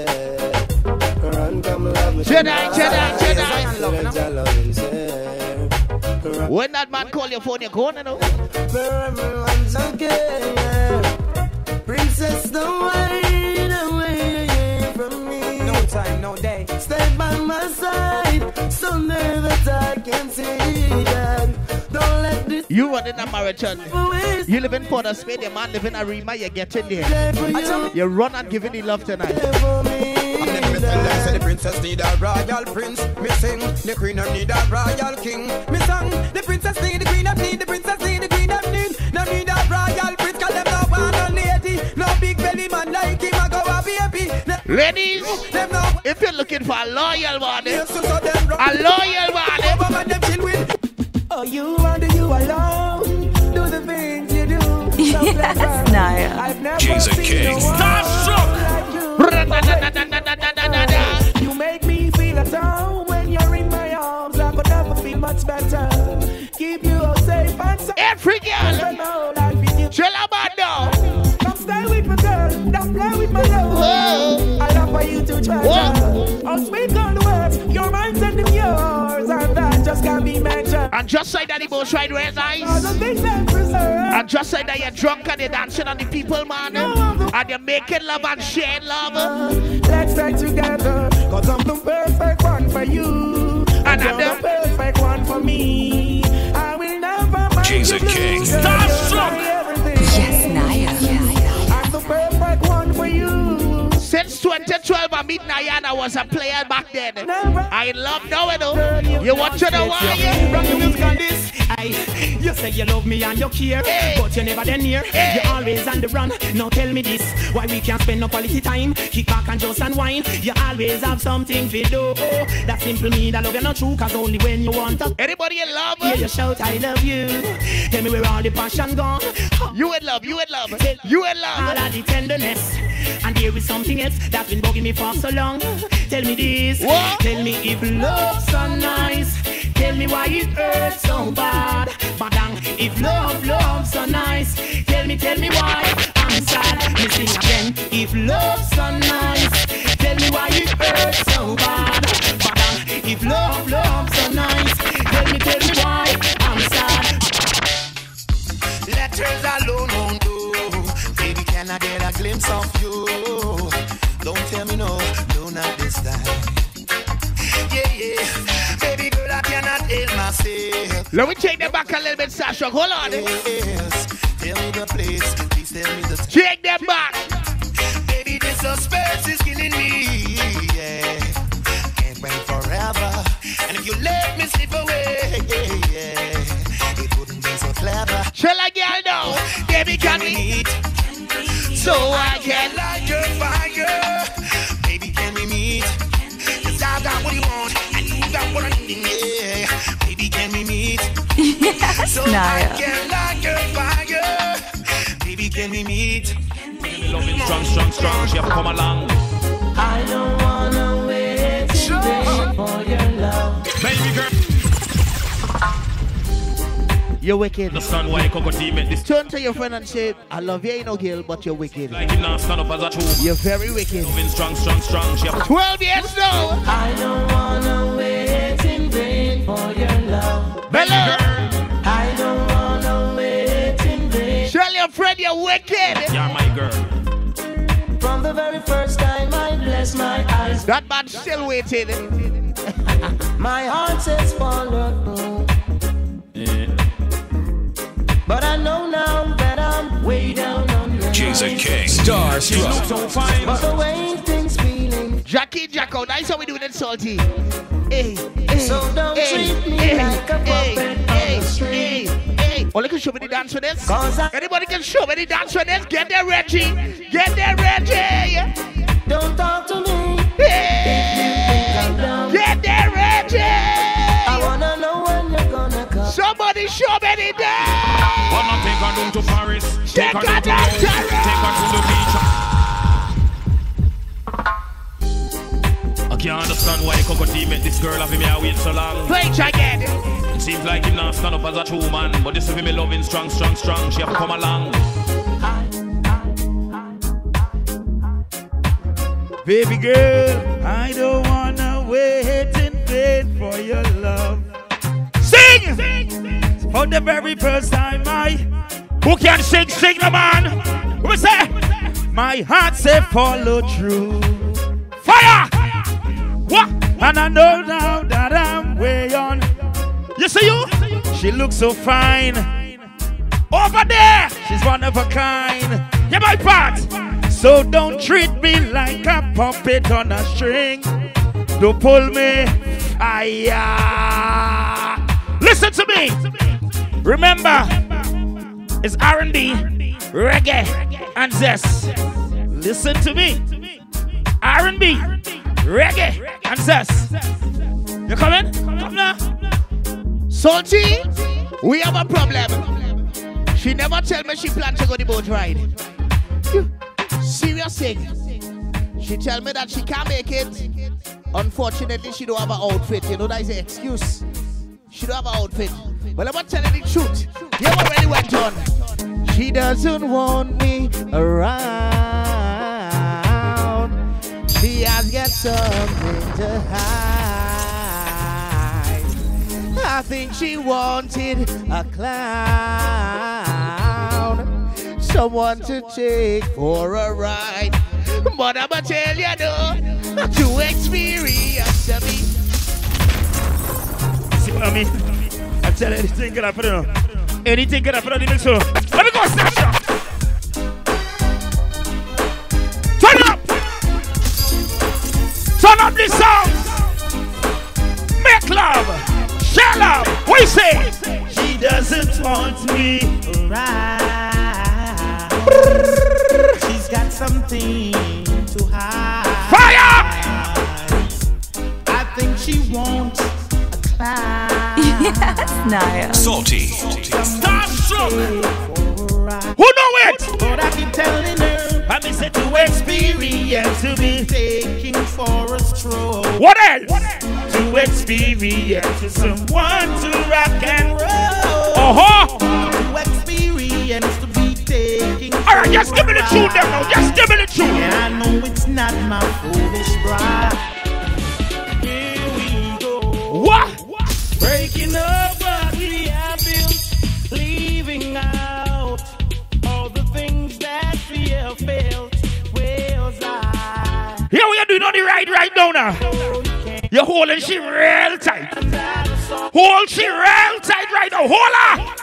Jedi, tonight, Jedi, Jedi. let your loving share. Run, When that man call your phone, you're going to know. for everyone to get. Princess, don't wait away from me. No time, no day. Stay by my side, so near that I can see that. Don't let this You running a marathon. You live in Port of Spain, your man live in Arima, you get in there. you. You run and giving the love tonight. For me. And then me tell them, say the princess need a royal prince. Me sing, the queen of need a royal king. Me song, the princess need, the queen of need, the princess need, the queen of need. No need a royal prince, cause them no want no lady. No big belly man like him, I go a baby. Ladies, if you're looking for a loyal one, eh, yes, so so them run. a loyal one, eh, Over man, them chill with. Oh, you and you alone. Do the things you do. So Yes, clever. Naya. I've never She's a king. Just like that, the both right where his eyes. the things that preserve. And just like that, you're drunk and you're dancing on the people, man. And you're making love and sharing love. Let's stay together, cause I'm the perfect one for you. And And I'm you're the- the perfect one for me. I will never mind She's you a king. blue, 2012 and Meet i was a player back then. I love knowing you. You watching the wire? You say you love me and you care, Hey. but you never then near. Hey. You always on the run. Now tell me this, why we can't spend no quality time? Kick back and just unwind. You always have something to do. That simple mean that love you not true, cause only when you want to. Anybody in love? Yeah, you shout I love you. Tell me where all the passion gone. You in love, you in love, you in All love. of the tenderness. And there is something else that's been bugging me for so long. Tell me this. What? Tell me if love's so nice. Tell me why it hurts so bad. Badang, if love, love's so nice. Tell me, tell me why I'm sad. Me sing again. If love's so nice. Tell me why it hurts so bad. Badang, if love, love's so nice. Tell me, tell me why I'm sad. Letters alone won't do. Baby, can I get a glimpse of you? Myself. Let me take them back a little bit, Sasha. Hold on. Yes. Tell me the place, please tell me the time. Take them back. Baby, this suspense is killing me. Yeah. Can't wait forever. And if you let me slip away, yeah, yeah. It wouldn't be so clever. Shall I girl now? Baby, can we? meet? So I can can. light your fire. Baby, can we meet? Cause I got what you want, and you got what I need, yeah. Baby, can we meet? Yes, So I Naya. can light your fire. Baby, can we meet? Loving strong, strong, strong. She have come along. I don't wanna wait in vain for your love. Baby girl. You're wicked. Understand why Coco team this Turn to your friend and say, I love you, you know, girl, but you're wicked. like him now stand up as a true. You're very wicked. Loving strong, strong, strong. She have 12 years now. I don't wanna wait in vain for your love. Bella, I don't wanna wait in vain. tell your friend you're wicked. You're my girl. From the very first time I bless my eyes, That man still waiting. my heart says follow. But I know now that I'm way down on your She's a line. king. She look so. But the way things feeling, Jackie Jacko, that's how we do it, salty. Hey, hey, So don't treat me like a puppet on the string. Hey, hey. Oh, Only can show me the dance for this. I- Anybody can show me the dance for this. Get there, Reggie. Get there, Reggie. don't talk to me. Hey. I'm down. Get there, I wanna know when you're gonna come. Somebody show me the dance. Wanna take her down to Paris. Take her her down to down Rome. to Take her to can't understand why Cocoa Tea make this girl have me a wait so long. Play again. Seems like him not stand up as a true man, but this is me loving strong, strong, strong. She have to come along. Baby girl, I don't wanna wait in vain for your love. Sing! sing For the very first time, I who can sing, sing the man. Who say? My heart say follow through. Fire! What? And I know now that I'm way on. You see you? She looks so fine. Over there, she's one of a kind. Yeah, my part. So don't treat me like a puppet on a string. Don't pull me. Aya. Ah. Listen to me. Remember, it's R&B, reggae, and zest. Listen to me. R&B, reggae, and zest. You coming? Come now. Salty, we have a problem. She never tell me she plan to go the boat ride. Serious thing. She tell me that she can't make it. Unfortunately, she don't have an outfit. You know that is an excuse. She don't have an outfit. But I'm not telling the truth. You already went on. She doesn't want me around. She has got something to hide. I think she wanted a clown, someone to take for a ride. But I'ma tell you though, to experience me. See what I mean? I tell anything can happen. Anything can happen on the mix. Let me go snatch Turn up the sound. Make love. Share love. What you say? She doesn't want me around. She's got something to hide. Fire! I think she wants a clown. Yes, Naya. Salty. Starstruck. Who know it? But I keep telling her I miss it to experience to be taking for a stroll. What else? To experience to someone to rock and roll. Uh-huh. To experience to be taking. All right, just give me the tune there now. Just give me the tune. Yeah, I know it's not my foolish bride. Here we go. What? Breaking up right now now. You're holding she real tight. Hold she real tight right now. Hold her.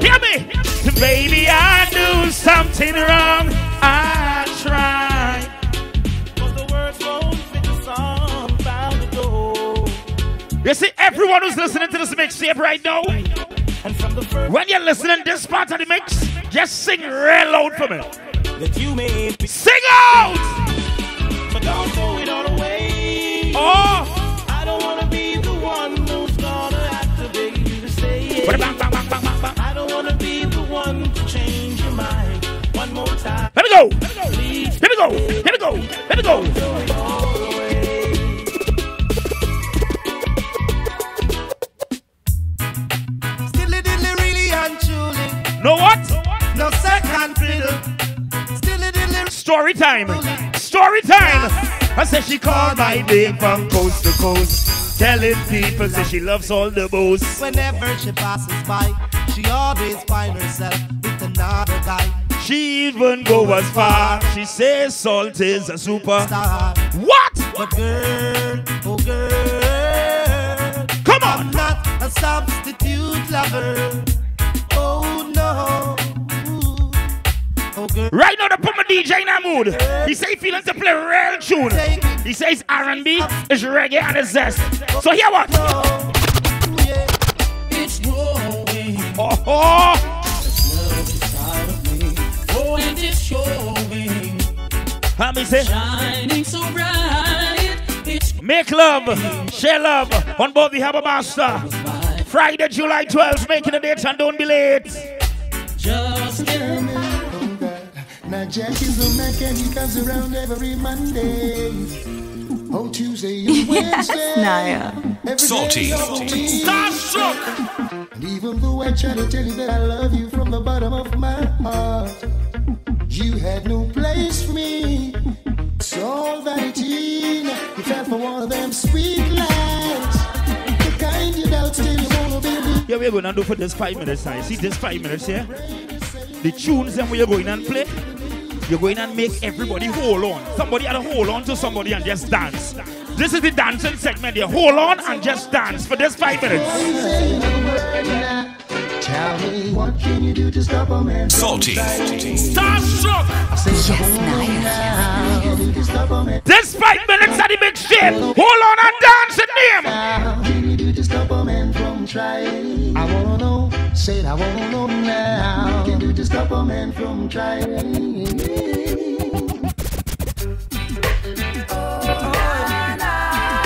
Hear me. Baby, I do something wrong. I tried. You see, everyone who's listening to this mixtape right now, when you're listening this part of the mix, just sing real loud for me. That you made me Sing out! But don't throw it all away. Oh! I don't wanna be the one who's gonna have to beg you to stay. I don't wanna be the one to change your mind one more time. Let me go! Let me go! Let me go! Let me go! Still diddly really and truly. Know what? No second fiddle. Story time! Story time! I said she called my name from coast to coast. Telling people say she loves all the most. Whenever she passes by, she always finds herself with another guy. She even go as far. She says Salt is a superstar. What? But girl, oh girl, Come on. I'm not a substitute lover. Oh no. Oh girl, Right put my DJ in a mood. He say he feeling to play real tune. He says R&B, it's reggae and it's zest. So here what? Oh, it's showing. How me say? Shining so bright. Make love, share love on board the Harbour Master. Friday, July 12th, making a date and don't be late. Now Jack is a mechanic comes around every Monday. On Tuesday and Wednesday. Naya. Salty. of the week. Starstruck. And even though I try to tell you that I love you from the bottom of my heart, you had no place for me. It's all vanity. You fell for one of them sweet lies. The kind you doubt still you wanna be. Yeah, we're going to do for this five minutes now. You see this five minutes here? The tunes them where you're going and play, you're going and make everybody hold on. Somebody had to hold on to somebody and just dance. This is the dancing segment here. Hold on and just dance for this five minutes. Tell me what can you do to stop a man Salty. trying? Starstruck. Yes, This five minutes at the big shit. Hold on and dance in name. What can you do to stop a man from trying? I wanna know. Say it, I wanna know now. What can you do to stop a man from trying?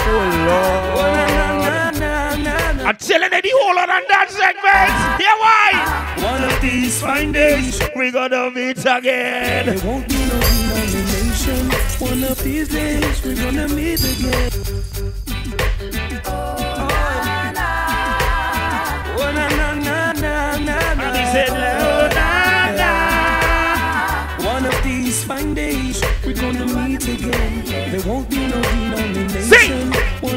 Oh, I'm telling you, the hold on dance segment. Hear why? One of these fine days, We gonna meet again. there won't be no denomination. One of these days, we're gonna meet again. Oh, na, na, na, na, na, And he na. said, "Oh, na, na." One of these fine days, we're gonna meet again. There won't be no denomination. Sing.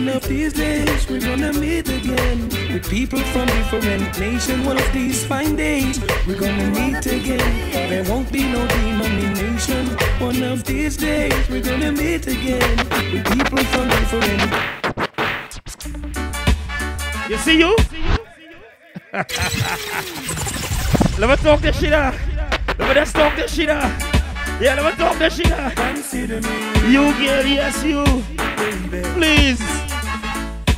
One of these days, we're gonna meet again. With people from different nations. One of these fine days, we're gonna meet again. There won't be no denomination. One of these days, we're gonna meet again. With people from different You see you? let me talk this shit up. Let me just talk this shit up. Yeah, let me talk this shit up. You girl, yes you. Please.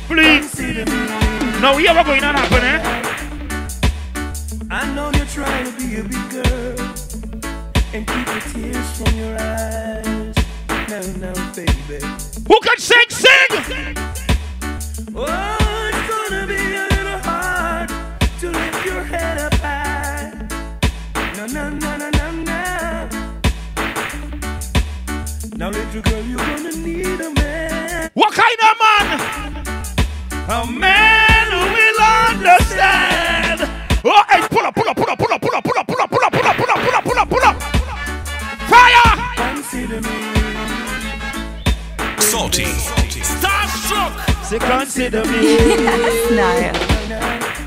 Please. Now we ever going to happen, eh? I know you're trying to be a big girl and keep the tears from your eyes. Now, now, baby. Who can sing, sing? Oh, it's gonna be a little hard to lift your head up high. No, no, no, no, no, no. Now, little girl, you're gonna need a man. What kind of man? A man who will understand. Oh, hey, pull up, pull up, pull up, pull up, pull up, pull up, pull up, pull up, pull up, pull up, pull up, pull up, pull up. Fire! Consider me. Salty. Starstruck. Say consider me. Naya.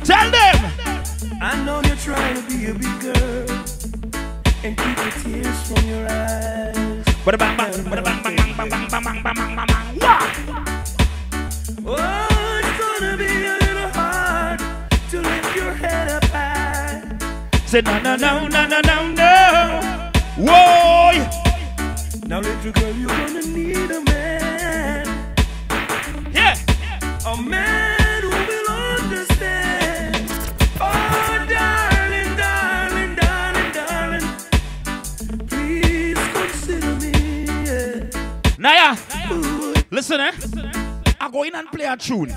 Tell them. I know you're trying to be a big girl and keep the tears from your eyes. Bada bang bang, bada bang bang bang bang bang bang bang bang bang bang Say no no no no no no no. Whoa! Now, little girl, you're gonna need a man. Yeah. A man who will understand. Oh, darling, darling, darling, darling. Please consider me. Yeah. Naya, listen, eh? I go in and play a tune.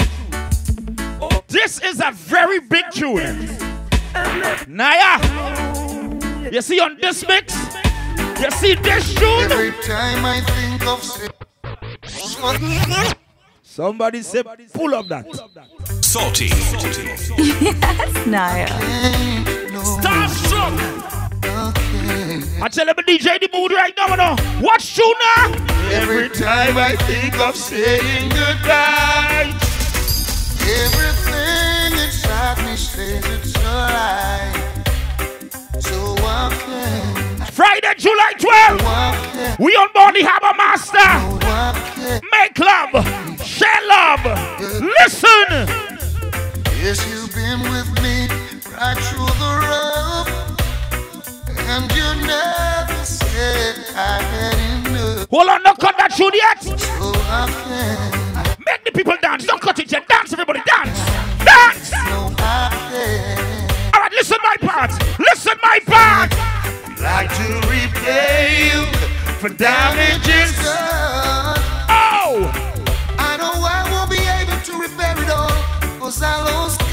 This is a very big tune. Naya, you see on this mix? You see this tune? Every time I think of Somebody say, pull up that. Salty. Naya. Starstruck. I tell him DJ the mood right now, no. Watch tune now. Every time I think of saying goodbye, everything Friday, July 12th. I can, We on board the Harbor Master. Make love. Share love. Listen. Yes, you've been with me right through the rough, and you never said I had enough. Hold on, don't cut that tune yet. So I can, Make the people dance. Don't cut it yet. Dance, everybody. Dance. Dance. no, I can. All right, listen my part. Listen my part. Like to repay you for damages. Oh. I know I won't be able to repair it all, cause I lost.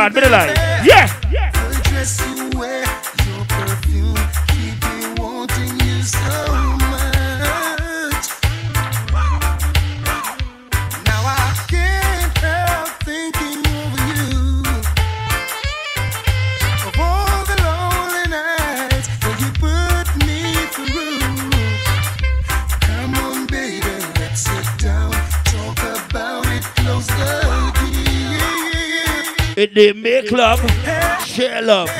bad, gonna lie. Love.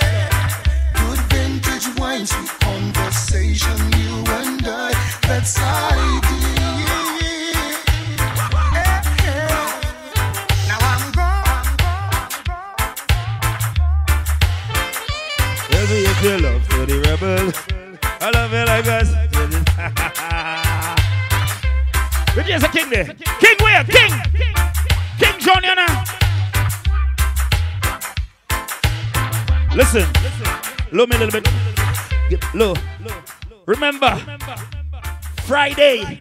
Friday,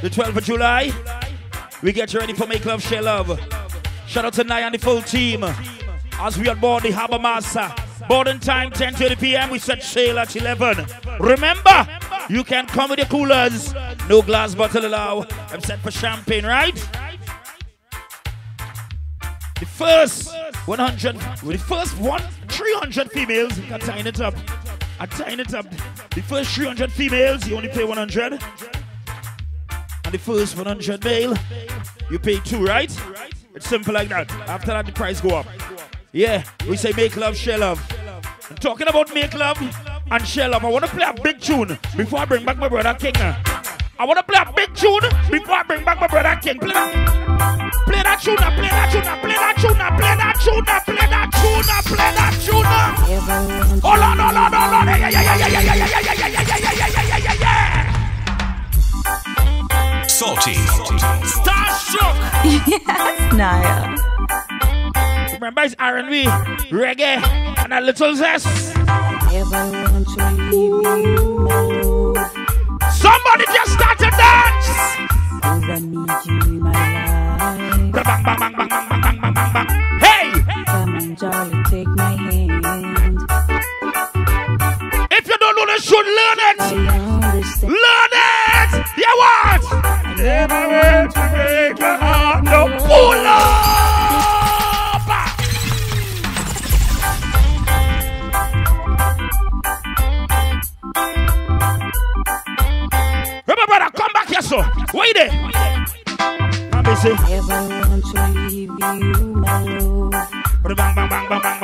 the 12th of July, we get ready for Make Love, Share Love. Shout out to Nye and the full team. As we are board the Harbor Master. Boarding time 10:30 p.m. We set sail at 11. Remember, you can come with your coolers. No glass bottle allowed. I'm set for champagne, right? The first 100, the first one 300 females. I tying it up. I tying it up. The first 300 females, you only pay 100. The first 100 male, you pay two, right? It's simple like that. After that, the price go up. Yeah, we say make love, share love. I'm talking about make love and share love. I want to play a big tune before I bring back my brother King. I want to play a big tune before I bring back my brother King. Play play denial. Remember, it's R&B, reggae, and a little zest. Somebody just start to dance. Hey! Come and darling, take my hand. If you don't know this, you learn it. Never want to leave you, my love. Bang, bang, bang, bang, bang, bang, bang, bang,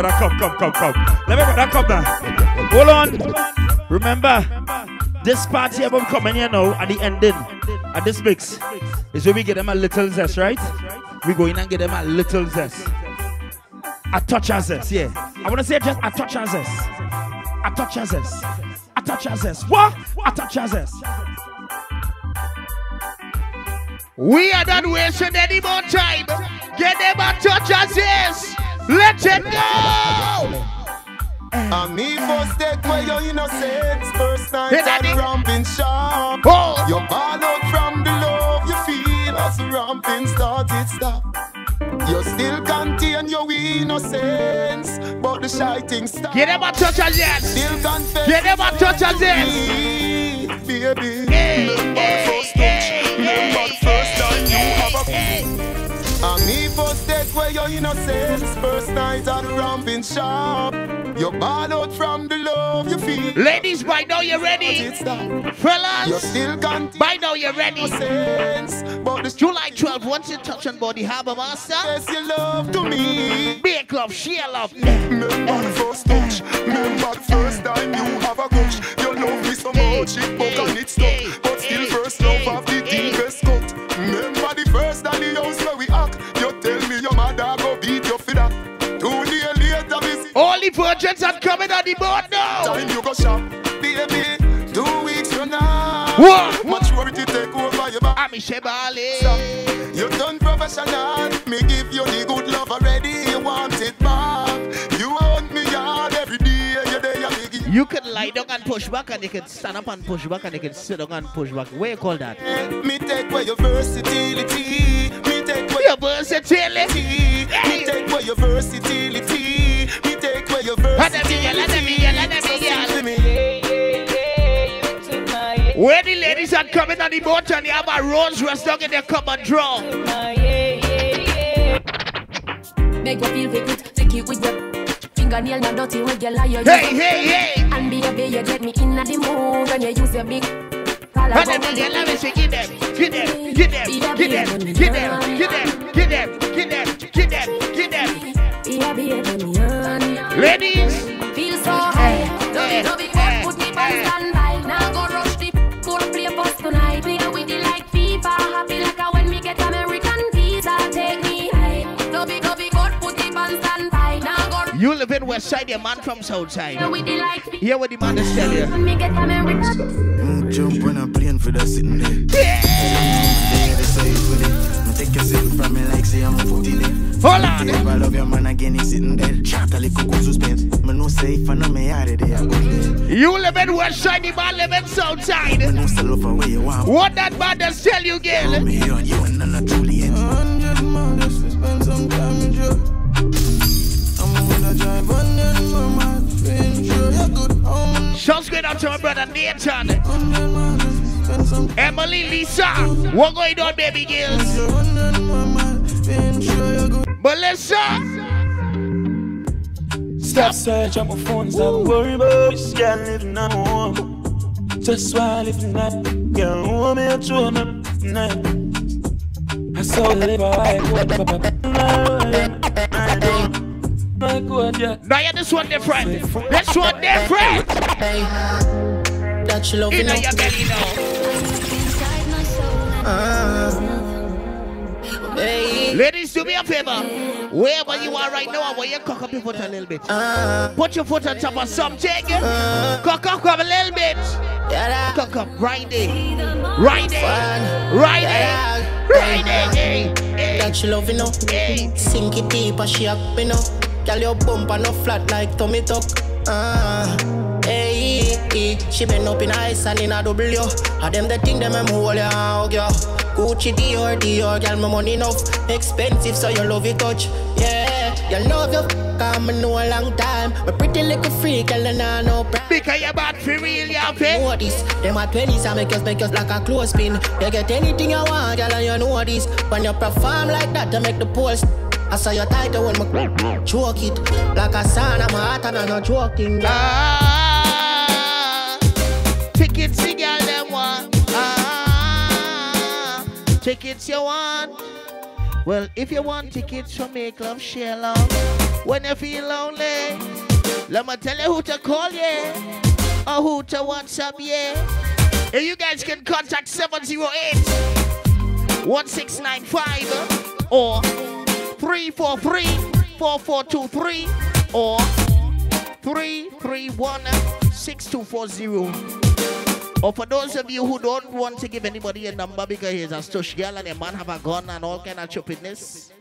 brother, come, come, come, come. Let me brother come now. Hold on. Remember, this party I'm coming here now at the ending. At this mix is where we get them a little zest, right? We go in and get them a little zest. A touch of zest, yeah. I want to say just a touch of zest. A touch of zest. A touch as this. What? A touch of zest. We are not wasting any more time. Get them a touch of this. Let it go. And me first take away your innocence First night Hey, at ramping shop Oh. You ball out from the love you feel As the ramping started stop You still contain your innocence But the shy thing stop Get them a touch as this. Still confess Get them a touch as this. me, Baby Hey, hey, first hey, away your innocence First night at the ramping shop. You ball out from the love you feel. Ladies, by now you're ready. Fellas, You Fellas, still by now you're ready. But the July 12th, once you touch on body harbor master, stress you love to me. Make love, share love. Remember the first touch. Remember first time you have a coach. You love me so much it broke and it stuck. But still first love have the deepest cut the virgins are coming on the board now. time you go shop Baby, two weeks from now What? Maturity take over your back I'm Shebali. You done professional, me give you the good love already. You want it back. You want me hard every day. You there, you big. You can lie down and push back, and you can stand up and push back, and you can sit down and push back. Where you call that? Me take away your versatility. Me take away Your versatility. Me take away your versatility. Me take away your Let them be, let them be, let them versatility. be, So sing to me. Where the ladies are coming on the boat and they have a rose rest dog in their cup and draw. Make you feel fake it, take it with your fingernail not dirty with your liar. Hey, hey, hey. And baby, you get me in the mood when you use your big. Let them be, let me see, get them, get them, get them, get them, get them, get them, get them, get them, get them, get them. Ladies, Feel so eh, high. Love it, love put me on standby. Now go rush the full play for tonight. Play with it like FIFA. Happy like a when me get American visa. Take me high. Love it, God, put it on standby. Now go you live in West Side, your man from South play Side. with it like Hear what the man is telling you. when me get American. Mm, Jump on a plane for the sitting there. Yeah. From me like say I'm putting it. Hold on. If I love your man again, he's sitting there. Chat a little good suspense. Me no say if I know me out of there, I go play. You live in West Side, the man live in South Me Side. no say love away you want. What that man does tell you, girl? Me on you and none of truly end. Hundred miles, we spend some time in jail. I'm gonna drive hundred miles, been sure you're good. home. Shouts going out to my brother Nathan, Hundred miles, we spend some Emily, Lisa. What going on, baby girls? hundred miles, been sure. Melissa. Stop search on my phone, stop worry about this girl living at home. Just while living that girl, home me a true me night. I saw the liver, I go I go yeah. Now yeah, this one different. This one different. That she love You you know know. your belly now. Hey. Ladies, do me a favor. Wherever you are right now, I want you to cock up your foot a little bit. Put your foot on top of something. Cock up grab a little bit. Cock up right there. Right there. Right there. Right there. Hey, hey, That she love you know. Sink it deep as she up you know. Girl your bumper no flat like tummy tuck. Ah. Hey, hey, she been up in ice and in a W. A them the thing them a move ya hug ya. Gucci Dior Dior, girl my money enough. Expensive so you love it touch. Yeah, you love your come me know a long time. A pretty little freak, girl and I know pride. Because you're bad for real, you pay. Know this, them a twenties and make us make us like a clothespin. You get anything you want, girl, and you know this. When you perform like that, you make the pulse. I saw your title when my choke it like a son. I'm a heart and I'm not joking. Ah, tickets the girl them want. Ah, tickets you want. Well, if you want tickets for Make Love Share Love, when you feel lonely, let me tell you who to call, yeah, or who to WhatsApp, yeah. And you guys can contact 708 1695 or 343 4423 or 331 6240. Or for those of you who don't want to give anybody a number because he's a stush girl and a man have a gun and all kind of stupidness,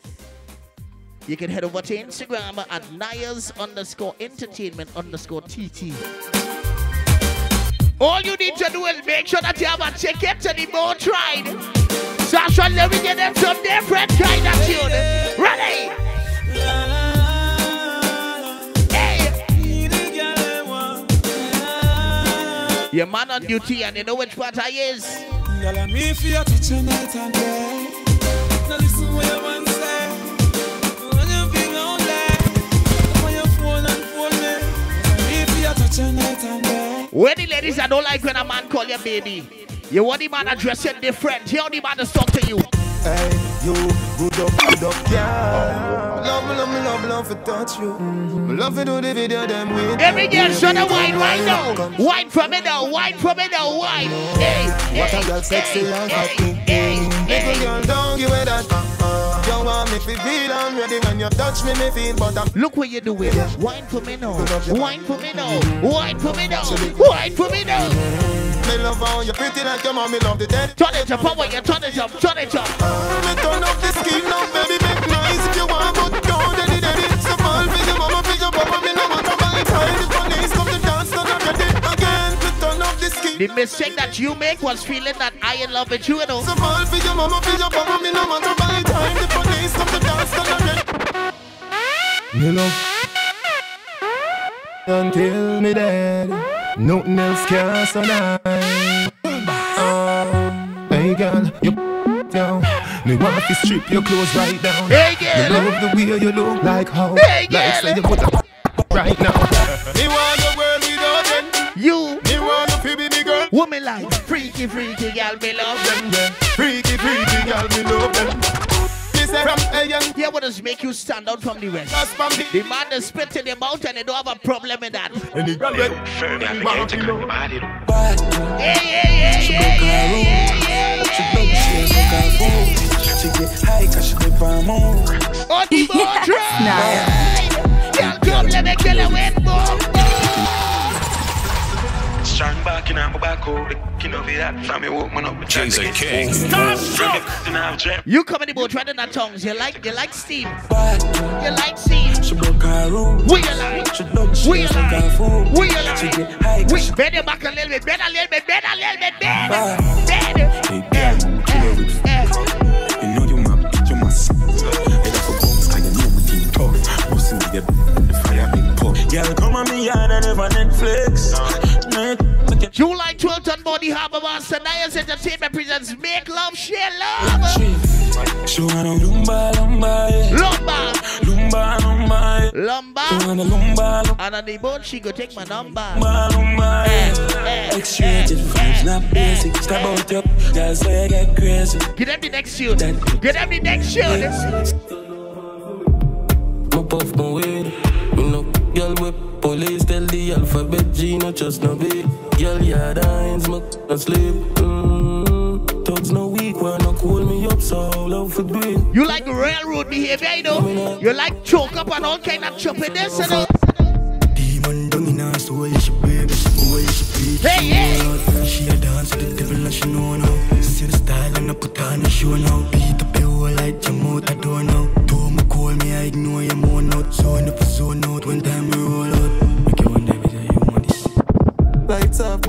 you can head over to Instagram at Nias underscore entertainment underscore TT. All you need to do is make sure that you have a ticket to the boat ride. Sasha, let me get them some different kind of tune. Ready? Your man on duty and you know which part I is. Girl, I'm me for your touch your night and day. Now listen man Where the ladies that don't like when a man call you baby. You want the man address you different. Hear the man to talk to you. Hey, you good up, good up, yeah. Love me, love me, love, love to touch you. Mm-hmm. Love to do the video them with. Every girl should have wine right now. Wine from it now, wine from it now, wine. Hey, What hey, a girl sexy hey, and hey, happy. Little girl, don't give it that. Want me to feel I'm ready when you touch me, me feel but I'm Look what you're doing. Wine for me now. Wine for me now. Wine for me now. Wine for me now. Me love how you're pretty like your mommy love the dead. Turn it up, power you turn it up, turn it up. Me turn up the skin now, baby, make nice if you want, but don't daddy daddy. So fall for your mama, for your papa, me no matter what time. The police come to dance, not ready again. Me turn up the skin. The mistake that you make was feeling that I in love with you, you know. So fall for your mama, for your papa, me no matter what time. The police come to dance, not ready. Me love until me dead. Nothing else can survive. Oh, hey girl, you down. Me want to strip your clothes right down. Hey girl. Me love the way you look like how. Hey, girl, like say you put a right now. Me want your world without end. You. Me want you to be me girl. Woman like freaky, freaky girl, me love them. Yeah. Freaky, freaky girl, me love them. Me say from a young Yeah, what does make you stand out from the rest? Just from the The man that spit in the mouth and they don't have a problem with that. Any girl that Firm, I forget to cut the body. Yeah, yeah, yeah, yeah, yeah, yeah, yeah. She get high cause she dip on move. On the boat ride. Girl, come, let me kill a wind bomb. Strong back in my back, the king of that. From me woman up, Jza King. Starstruck. You come in the boat riding that tongues. You like, you like steam. You like steam. She broke her rule. We you like? She done she We you like a like? We you She get high We she bend your back a little bit, bend a little bit, bend a little bit, bend. Bye. Bend. Hey girl, kill her Eh. You know you my, you my son. Head up a box, know we team tough. Bustin' the, the fire big pop. Girl, come on me yard and never Netflix. Net- July 12th on Body Harbor Master Nias Entertainment presents Make Love, Share Love. Lumba, lumba. Lumba, Lumba, lumba, lumba. lumba, lumba, And on the boat, she go take my number. lumba, yeah. Eh, eh, eh. X-rated vibes, not eh, basic. Step out up, girl, so you get crazy. Get them the next tune. Get them the next tune. My puff my weed. Me no girl with police tell the alphabet G no just no B. Girl yeah dying smoke no sleep. Mm, thugs no weak when no cool me up so love for breathe. You like railroad behavior, you know? You like choke up and all kind of choppiness, you know? Demon down in her soul, she baby, she boy, she preach. Hey, hey. She a dance with the devil and she know now. See the style and I put on the show now. Beat up your whole like jam out, I don't know. Don't call me, I ignore your moan out. Zone up, zone out, when time we roll out.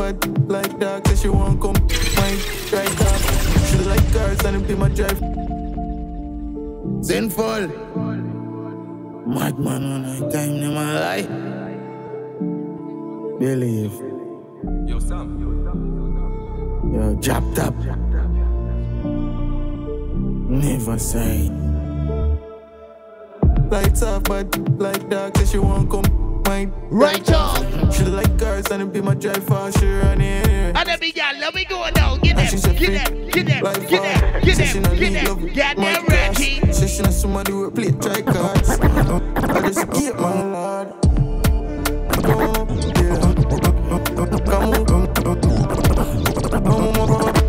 Lights but like dark, say she won't come. Mine, right off. She like cars and it be my drive. Sinful. Madman on night time in my life. Believe. Yo, Sam. Yo, drop top. Never say. Lights off, but like dark, say she won't come. Mine, Right off. She like cars and it be my drive for she run here. And then we got, let me go now. Get them, get them, get them, get them, get them, get them, get them ready. She she know somebody will play try cards. I just get my lord. Come on, yeah. Come on, come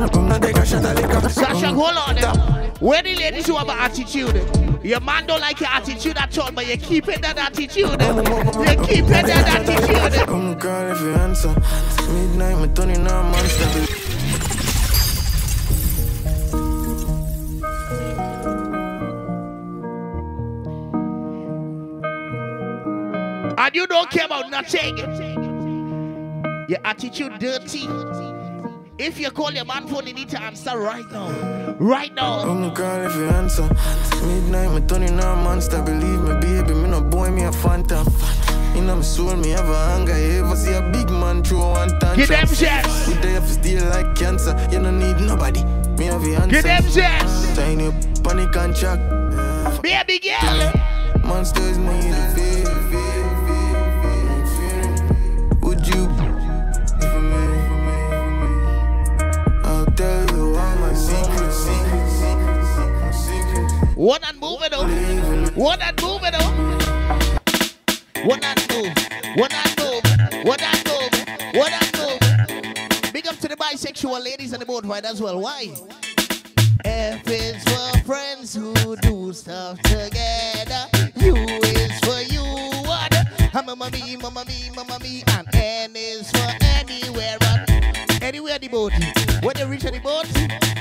on. Now take a shot of liquor. Sasha, hold on. Where the ladies who have an attitude? Your man don't like your attitude at all, but you're keeping that attitude. You're keeping that attitude. Come girl if you answer. Midnight, me turning on monster. And you don't care about nothing. Your attitude dirty. If you call your man phone, you need to answer right now. Right now. Oh Come girl if you answer. Midnight, me turning on monster. Believe me, baby, me no boy, me a phantom. In my soul, me have a hunger. You ever see a big man throw one tantrum? Give them shots. You there for still like cancer. You don't need nobody. Me have the answer. Give them shots. Tiny panic and shock. Baby girl. Monsters need a One and move it up. One and move it up. One and move. One and move. One and move. One and move. Big up to the bisexual ladies on the boat ride as well. Why? F is for friends who do stuff together. U is for you. What? Mama me, mama me, mama me. And N is for anywhere. And anywhere the boat. When they reach the boat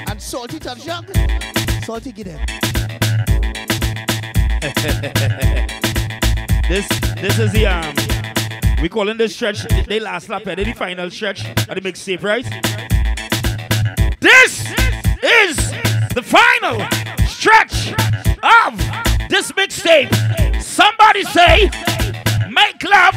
and salty touch junk, salty get them. This this is the um we calling this stretch they last lap eh, the final stretch of the mixtape, right? This is the final stretch of this mixtape. Somebody say make love,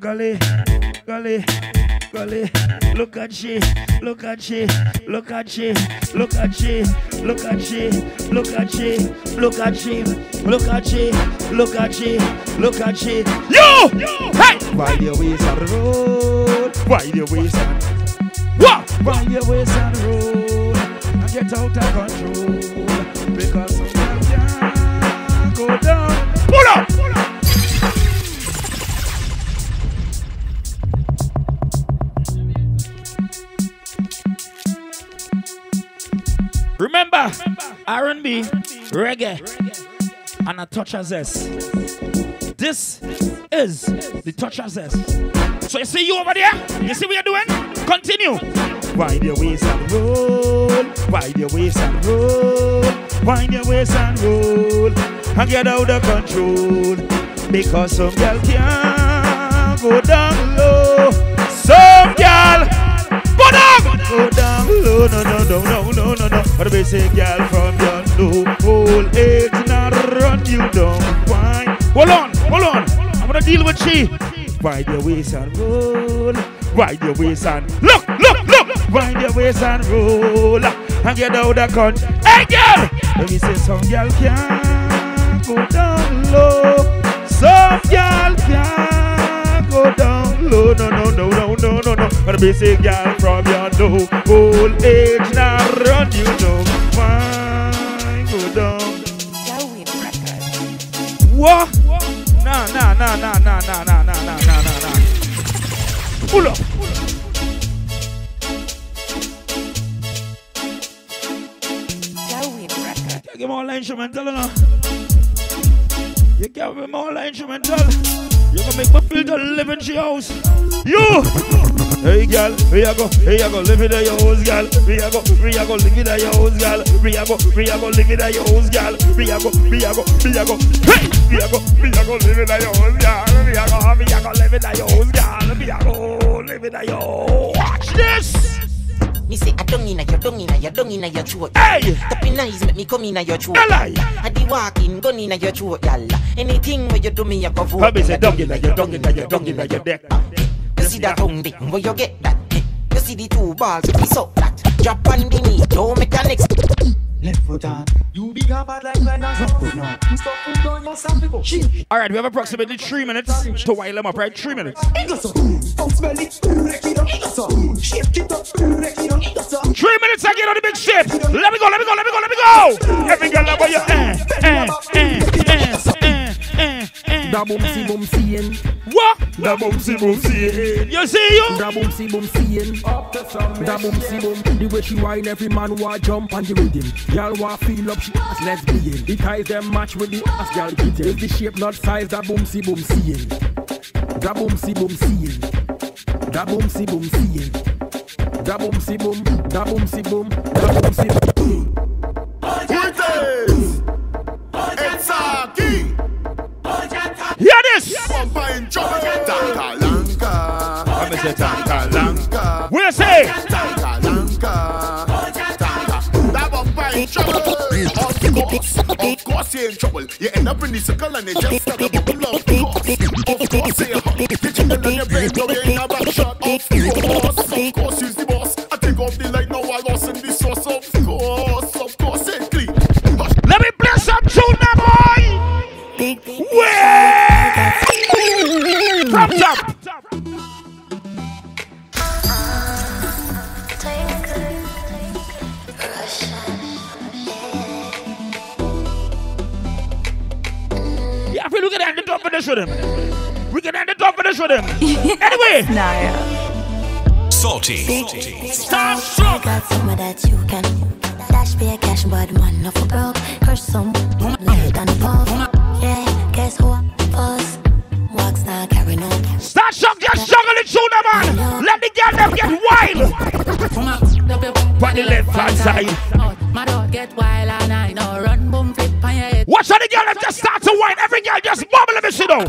Golly, golly, golly, look at she, look at she, look at she, look at she, look at she, look at she, look at she, look at she, look at she, look at she, you, hey, why your waist and roll, why your waist and what? Why your waist and roll and get out of control because girl can't go down. Pull up. Remember, R&B, reggae, and a touch of zest. This is the touch of zest. So you see you over there? You see what you're doing? Continue. Wind your waist and roll. Wind your waist and roll. Wind your waist and roll. And get out of control. Because some girl can't go down low. Some. Go down low. No, no, no, no, no, no, no. But the basic girl from your low old age not run you down. Why? Hold on, hold on. I'm gonna deal with she. Ride your waist and roll. Ride your waist and look, look, look. Ride your waist and roll. And get out the country. Hey, girl. Let me say some girl can go down low. Some girl can go down low. No, no, no, no, no, no, no. But the basic girl from your low old age now run you down. Why go down? What? Nah, nah, nah, nah, nah, nah, nah, nah, nah, nah, nah, nah. Pull up. You give me all the instrumental, you know. You give me all the instrumental. You gonna make feel to live in your house. You! Hey girl, we a go, we a go live in your house, girl. We a go, we a go live in your house, girl. We a go, we a go live in your house, girl. We a go, we a go, we a go. Hey, we a go, we a go live in your house, girl. We a go, we a go live in your house, girl. We a go live in your. Watch this. Me say I don't inna your dung inna your dung inna your throat. Hey! Tapping eyes make me come inna your throat. I di walking gun inna your throat, y'all. Anything where you do me, I go vote. Hubby say dung inna your dung inna your dung inna your deck. You see that tongue thing, where you get that? You see the two balls, we suck that. Drop on the knee, don't make a next. Left foot on. You big and bad like when I foot now. You stop foot down, you stop to go. All right, we have approximately three minutes to while them up, right? Three minutes. Don't smell it. Break it up. Shift it up. Break it up. Three minutes I get on the big ship. Let me go, let me go, let me go, let me go. Every girl over your eh, eh, eh, eh, eh. Da boom si boom seeing. What? Da boom si boom seeing. You see you? Da boom si boom seeing. Da boom si boom. The way she whine, every man want jump on the rhythm. Y'all want feel up, she ass lesbian. The ties them match with the ass girl kitten. If the shape not size, da boom si boom seeing. Da boom si boom seeing. Da boom si boom seeing. Da boom si boom. Da boom si boom. Da boom si boom. It's a Tankalanka. We'll say. Tanka. That bumper in trouble. Of course, you're in trouble. You end up in the circle and it just start bubble. Of course, of course you're hot. The chicken on your brain, now you ain't a back shot. Of course, of course the boss. From top. Yeah, if we look at the top of this with him. We can end the top of this with him. Anyway. Naya. Salty. Starstruck. Got some of that you can. Dash be a cash, but man, no for broke. Curse some light and puff. Starstruck, just juggle the tune, man. Let the girl them get wild. On the left hand side. My dog get wild and I know run boom flip on your head. Watch how the girl them just start to whine. Every girl just bubble the shit out.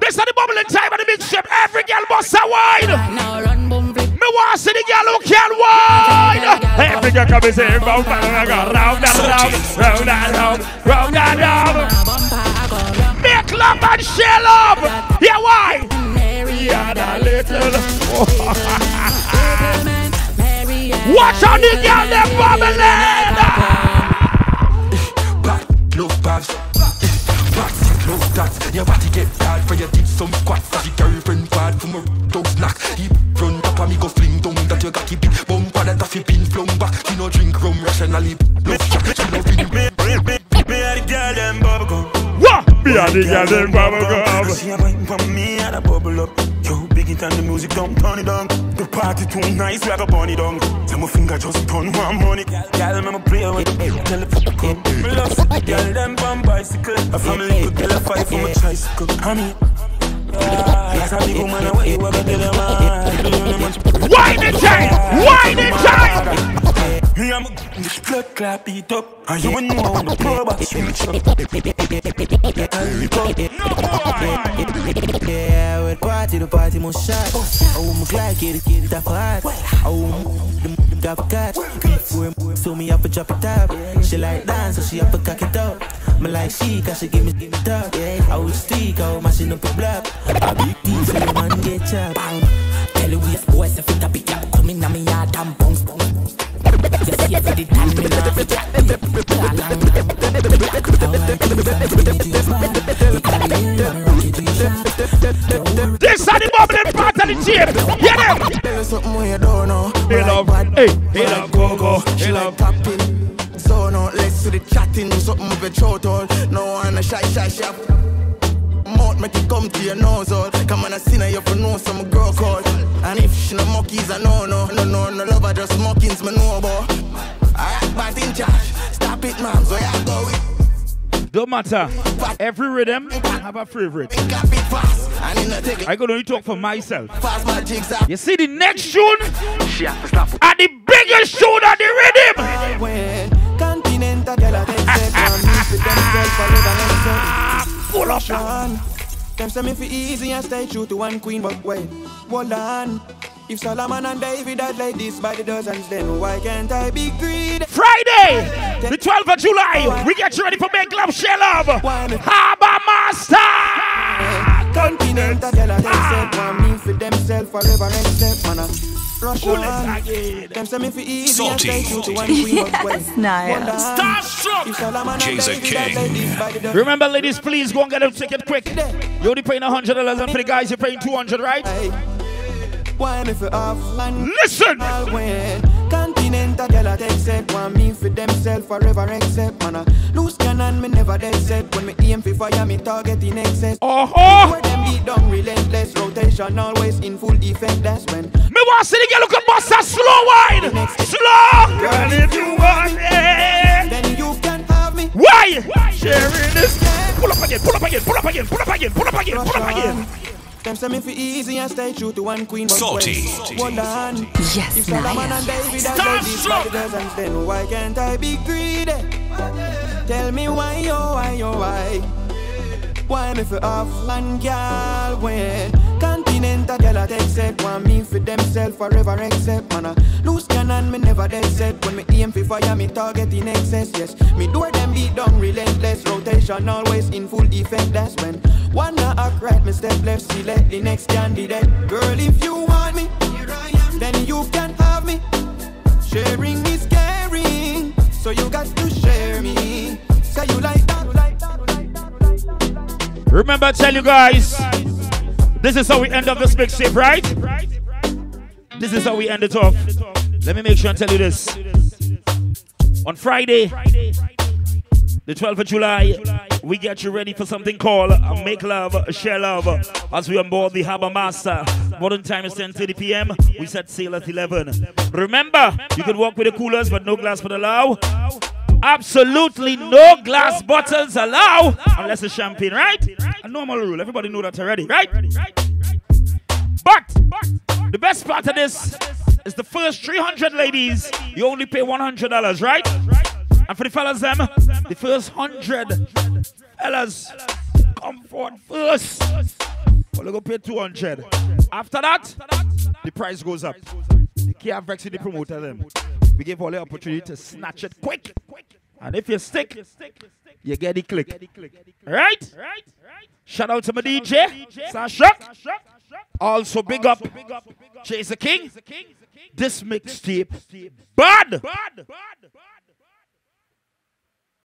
This is the bubbling time of the big ship. Every girl must a whine. Now run boom flip. Me want to see the girl who can whine. Every girl come and say, round and round, round and round, round and round, round and round. Make love and share love. Yeah, why? Yeah, that little. Watch how the girl them bubbling. Bad. Love that. Your body get bad for your did some squats. Your girlfriend bad from a dog's knock. He run up and me go fling down that you got keep it bumper that have been flung back. She no drink rum rationally. No Me a the girl them bubble gum. She a wine for me and a bubble up. Yo, big it and the music don't turn it down. The party too nice, we a go burn. Tell my finger just turn one money. Girl, me play with it. Tell the fuck up. Me love the girl them on bicycle. A family could tell a fight for my tricycle. Honey. Wine in time! Wine in time! Me I'm a blood clap it up And you know how the poor back switch up Yeah, with party, the party must shot. Oh, my glad get it, get it off hot. Oh, the the got cut. Before so me up a drop it up. She like dance, so she up a cock it up. Me like she, cause she give me, give me top. I would stick, I would mashing up a block. A big team, so man get chopped. Tell you we boys if it a big up come in a me bounce. This is the bubbling part of the tape. Hear them? Something know. Hey. Go, go. So the chatting. Something with your. No one a shy, shy, shy. Mouth make it come to your nose all. Come on, I see now you for know some girl call. And if she no monkeys, I know no, no, no, no love her just mockings, me know about. Alright, but in charge. Stop it, man. So yeah, go with. Don't matter. Every rhythm have a favorite. I can only talk for myself. You see the next tune? And the biggest tune of the rhythm. Continental girl, I take set on me for themselves forever and so. Full of Sean. Them say me fi easy and stay true to one queen, but wait, hold on. If Solomon and David had like this by the dozens, then why can't I be greedy? Friday, the 12th of July, we get you ready for Make Love, Share Love. Harbor Master. Continental girl, I take set on me for themselves forever and step, man. Rush on. Them say me fi easy Salty. stay true to one queen, but wait, Naya. hold on. If Solomon and Jza David had like this by the dozens, Remember, ladies, please go and get a ticket quick. You're only paying $100, and for the guys, you're paying 200 right? Why me for off? Listen! Continental girl I take set Want me for themself forever accept Man a loose cannon me never dead set When me aim for fire me target in excess Oh-ho. Where them beat down relentless Rotation always in full effect That's when Me want see the girl look at bust a slow wine. Slow. Girl, if you want it. Then you can have me. Why? Sharing this. Pull up again, pull up again, pull up again, pull up again, pull up again, pull up again. Them say me fi easy and stay true to one queen Salty. wait, Hold on Yes, If Solomon and David are Stop, ladies stop. by the girls then why can't I be greedy? Tell me why, oh why, oh why Why me fi off one girl when Continental girl I take set. Want me for themself forever accept Man. A loose cannon me never dead set. When me aim for fire me target in excess Yes, me door them beat down relentless. Rotation always in full effect That's when one a act right me step left Select the next candidate. Girl if you want me Then you can have me. Sharing is caring So you got to share me. Say you like that Remember, I tell you guys, this is how we end up this mixtape, right? This is how we end it off. Let me make sure and tell you this. On Friday, the 12th of July, we get you ready for something called Make Love, Share Love. As we onboard the Harbor Master. Modern time is 10:30 p.m. We set sail at 11. Remember, you can walk with the coolers, but no glass for the allow. Absolutely no glass bottles allowed unless it's champagne, right? A normal rule. Everybody know that already, right? But the best part of this is the first 300 ladies, you only pay $100, right? And for the fellas, them, the first 100 fellas come forward first. Well, they go pay 200. After that, the price goes up. You can't vex with the promoter, them. We give all the opportunity to snatch it quick. And if you stick, you get the click. Right? Shout out to my DJ, Sasha. Also, big up Jza King. This mixtape, bad.